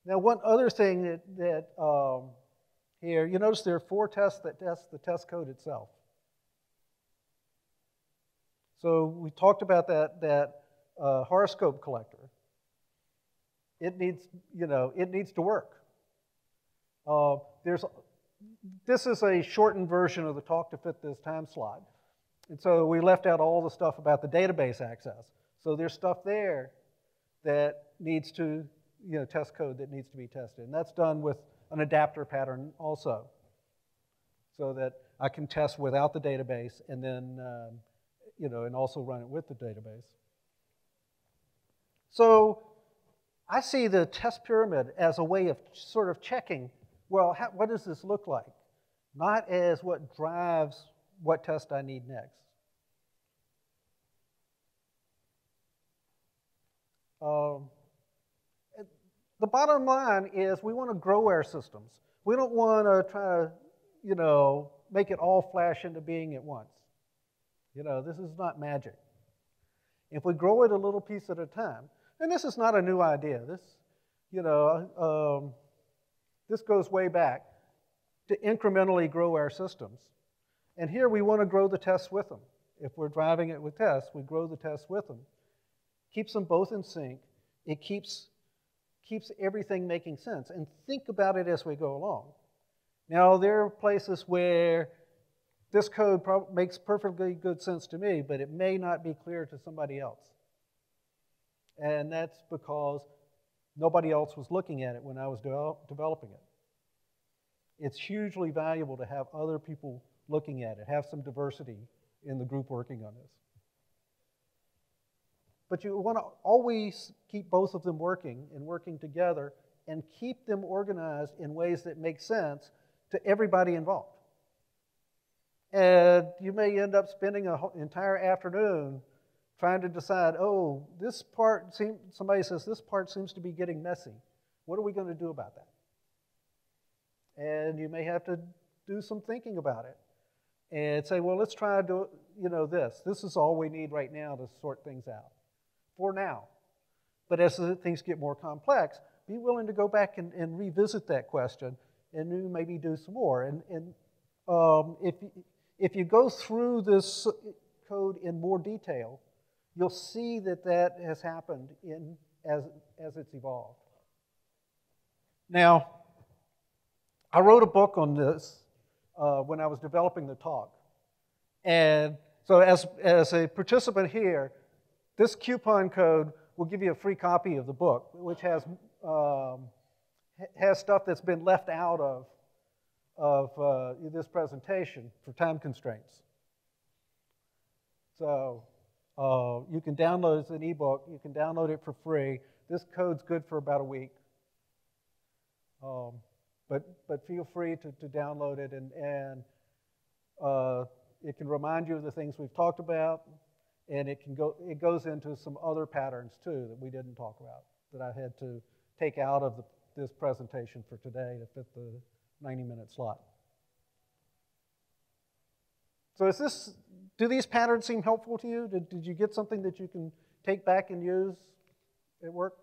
Now, one other thing that, that um, here, you notice there are four tests that test the test code itself. So we talked about that, that uh, horoscope collector. It needs, you know, it needs to work. Uh, there's, this is a shortened version of the talk to fit this time slot. And so we left out all the stuff about the database access. So there's stuff there that needs to you know, test code that needs to be tested. And that's done with an adapter pattern also, so that I can test without the database and then, um, you know, and also run it with the database. So I see the test pyramid as a way of sort of checking, well, how, what does this look like? Not as what drives what test I need next. Um, the bottom line is we want to grow our systems. We don't want to try to, you know, make it all flash into being at once. You know, this is not magic. If we grow it a little piece at a time, and this is not a new idea. This, you know, um, this goes way back to incrementally grow our systems. And here we want to grow the tests with them. If we're driving it with tests, we grow the tests with them. Keeps them both in sync. It keeps keeps everything making sense. And think about it as we go along. Now, there are places where this code probably makes perfectly good sense to me, but it may not be clear to somebody else. And that's because nobody else was looking at it when I was de developing it. It's hugely valuable to have other people looking at it, have some diversity in the group working on this. But you want to always keep both of them working and working together and keep them organized in ways that make sense to everybody involved. And you may end up spending an entire afternoon trying to decide, oh, this part, seem, somebody says, this part seems to be getting messy. What are we going to do about that? And you may have to do some thinking about it and say, well, let's try to do, you know, this. This is all we need right now to sort things out for now. But as things get more complex, be willing to go back and, and revisit that question and maybe do some more. And, and um, if, if you go through this code in more detail, you'll see that that has happened in, as, as it's evolved. Now, I wrote a book on this uh, when I was developing the talk. And so, as, as a participant here, this coupon code will give you a free copy of the book, which has, um, has stuff that's been left out of, of uh, this presentation for time constraints. So uh, you can download it as an ebook. You can download it for free. This code's good for about a week. Um, but, but feel free to, to download it, and, and uh, it can remind you of the things we've talked about, and it, can go, it goes into some other patterns too that we didn't talk about that I had to take out of the, this presentation for today to fit the 90 minute slot. So is this, do these patterns seem helpful to you? Did, did you get something that you can take back and use at work?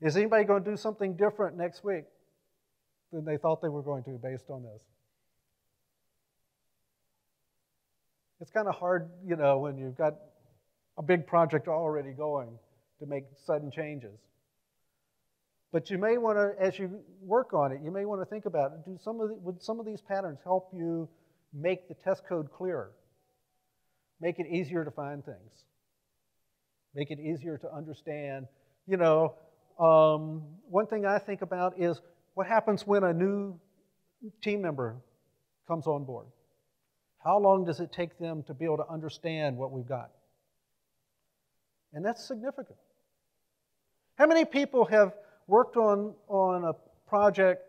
Is anybody going to do something different next week than they thought they were going to based on this? It's kind of hard, you know, when you've got a big project already going to make sudden changes. But you may want to, as you work on it, you may want to think about it. Do some of the, would some of these patterns help you make the test code clearer? Make it easier to find things. Make it easier to understand. You know, um, one thing I think about is what happens when a new team member comes on board. How long does it take them to be able to understand what we've got? And that's significant. How many people have worked on, on a project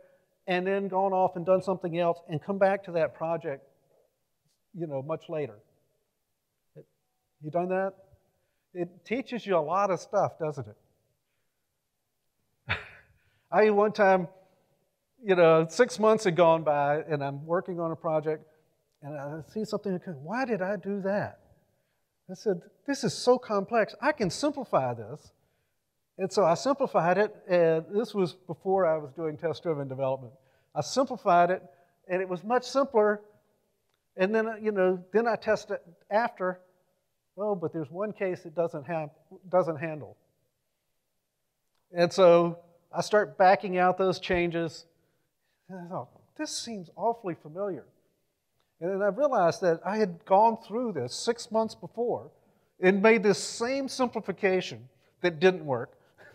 and then gone off and done something else and come back to that project, you know, much later? You done that? It teaches you a lot of stuff, doesn't it? <laughs> I one time, you know, six months had gone by and I'm working on a project and I see something, why did I do that? I said, this is so complex. I can simplify this. And so I simplified it, and this was before I was doing test driven development. I simplified it, and it was much simpler. And then, you know, then I test it after. Oh, but there's one case it doesn't, have, doesn't handle. And so I start backing out those changes. And I thought, this seems awfully familiar. And then I realized that I had gone through this six months before and made this same simplification that didn't work. <laughs>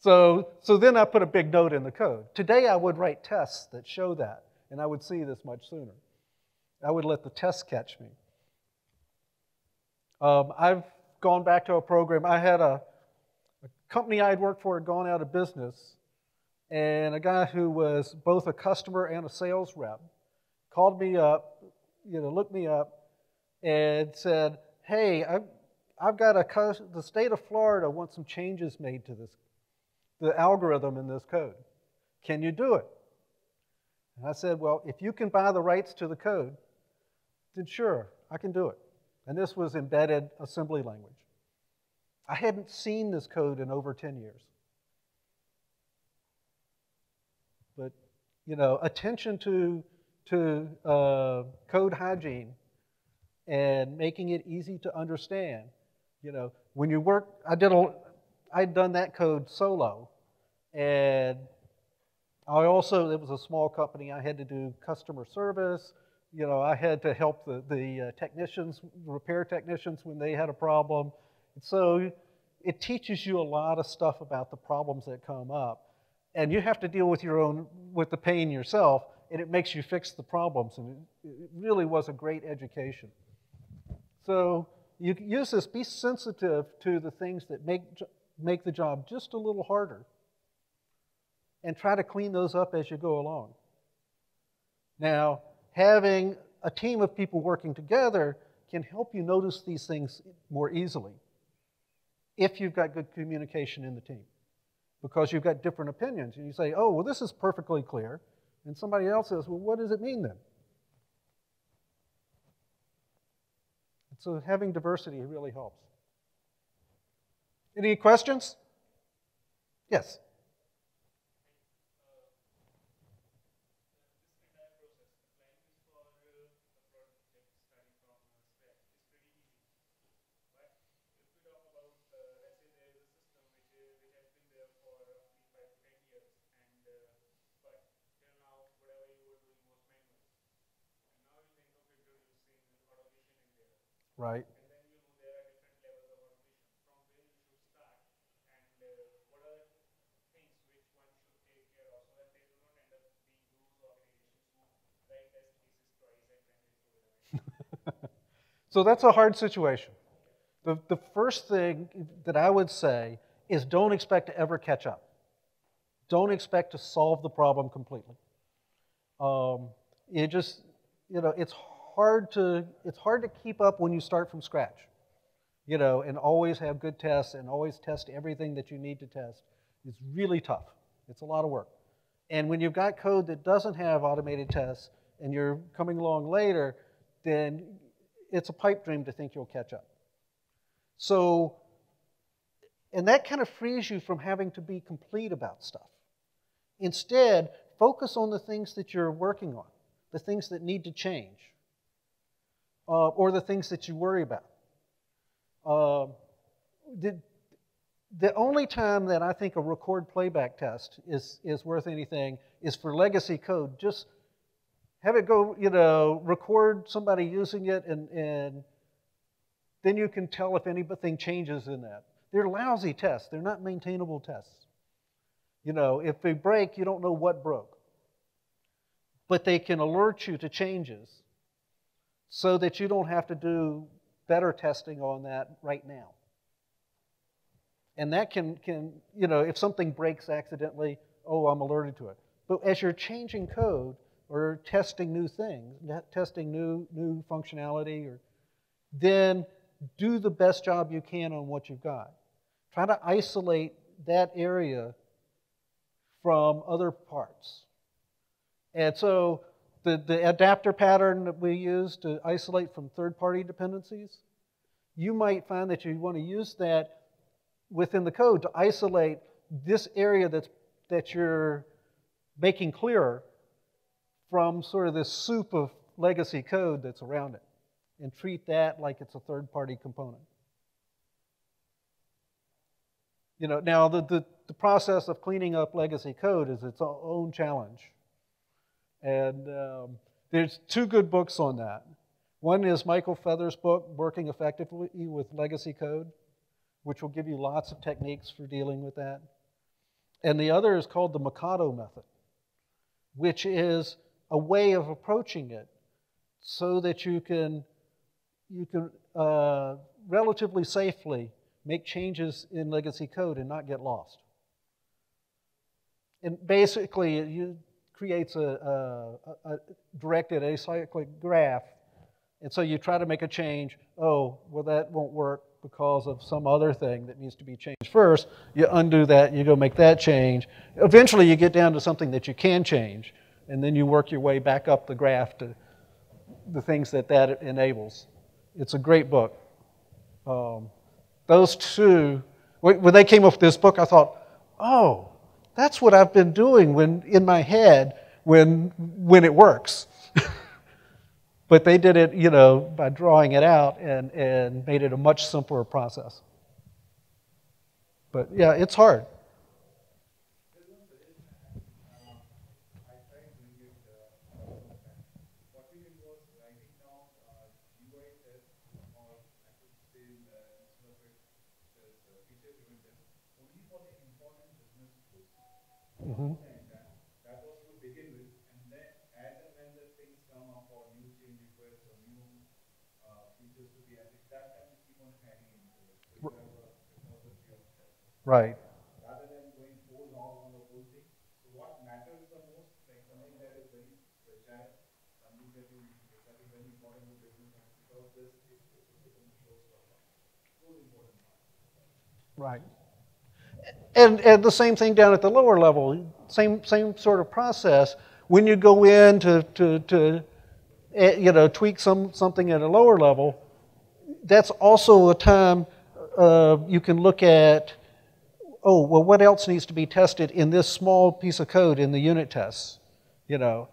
So, so then I put a big note in the code. Today I would write tests that show that, and I would see this much sooner. I would let the tests catch me. Um, I've gone back to a program. I had a, a company I'd worked for had gone out of business, and a guy who was both a customer and a sales rep called me up, you know, looked me up, and said, "Hey, I've, I've got a the state of Florida wants some changes made to this the algorithm in this code. Can you do it? And I said, Well, if you can buy the rights to the code, then sure, I can do it. And this was embedded assembly language. I hadn't seen this code in over 10 years. But, you know, attention to, to uh, code hygiene and making it easy to understand. You know, when you work, I did a, I'd done that code solo. And I also, it was a small company, I had to do customer service. You know, I had to help the, the uh, technicians, repair technicians when they had a problem. And so it teaches you a lot of stuff about the problems that come up. And you have to deal with your own, with the pain yourself, and it makes you fix the problems. And it, it really was a great education. So you use this, be sensitive to the things that make make the job just a little harder. And try to clean those up as you go along. Now, having a team of people working together can help you notice these things more easily if you've got good communication in the team because you've got different opinions. And you say, oh, well, this is perfectly clear. And somebody else says, well, what does it mean then? And so having diversity really helps. Any questions? Yes. Right. <laughs> so that's a hard situation. The, the first thing that I would say is don't expect to ever catch up. Don't expect to solve the problem completely. Um, it just, you know, it's hard to it's hard to keep up when you start from scratch. You know, and always have good tests and always test everything that you need to test. It's really tough. It's a lot of work. And when you've got code that doesn't have automated tests and you're coming along later, then it's a pipe dream to think you'll catch up. So, and that kind of frees you from having to be complete about stuff. Instead, focus on the things that you're working on, the things that need to change, uh, or the things that you worry about. Uh, the, the only time that I think a record playback test is, is worth anything is for legacy code. Just have it go, you know, record somebody using it, and, and then you can tell if anything changes in that. They're lousy tests, they're not maintainable tests. You know, if they break, you don't know what broke. But they can alert you to changes so that you don't have to do better testing on that right now. And that can, can, you know, if something breaks accidentally, oh, I'm alerted to it. But as you're changing code, or testing new things, testing new, new functionality, or then do the best job you can on what you've got. Try to isolate that area from other parts. And so the, the adapter pattern that we use to isolate from third-party dependencies, you might find that you want to use that within the code to isolate this area that's, that you're making clearer from sort of this soup of legacy code that's around it and treat that like it's a third party component. You know, now the, the, the, process of cleaning up legacy code is its own challenge. And um, there's two good books on that. One is Michael Feathers' book, Working Effectively with Legacy Code, which will give you lots of techniques for dealing with that. And the other is called the Mikado Method, which is a way of approaching it so that you can, you can uh, relatively safely make changes in legacy code and not get lost. And basically, it creates a, a, a directed acyclic graph. And so you try to make a change. Oh, well, that won't work because of some other thing that needs to be changed first. You undo that, you go make that change. Eventually, you get down to something that you can change and then you work your way back up the graph to the things that that enables. It's a great book. Um, those two, when they came up with this book, I thought, oh, that's what I've been doing when in my head when when it works. <laughs> but they did it, you know, by drawing it out and, and made it a much simpler process. But yeah, it's hard. Mm-hmm. That was to begin with, and then as and when the things come up or new change requests or new features to be added, that time you keep on adding into it. So you have a of Right. Rather than going full on the whole thing. So what matters the most, like something that is very fragile, something that you that is very important in business, because this is. Right. And, and the same thing down at the lower level, same, same sort of process. When you go in to, to, to eh, you know, tweak some, something at a lower level, that's also a time uh, you can look at, oh, well, what else needs to be tested in this small piece of code in the unit tests, you know,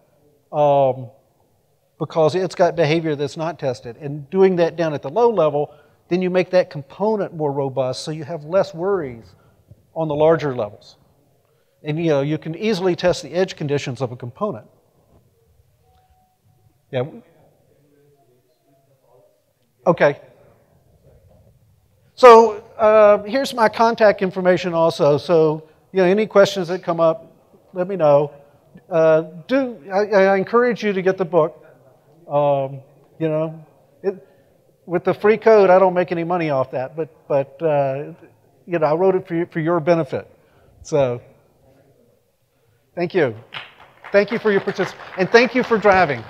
um, because it's got behavior that's not tested. And doing that down at the low level, then you make that component more robust so you have less worries on the larger levels. And you know, you can easily test the edge conditions of a component. Yeah. Okay. So uh, here's my contact information also. So you know, any questions that come up, let me know. Uh, do I, I, encourage you to get the book. Um, you know, it, with the free code, I don't make any money off that, but but uh, you know, I wrote it for you, for your benefit. So, thank you, thank you for your participation, and thank you for driving.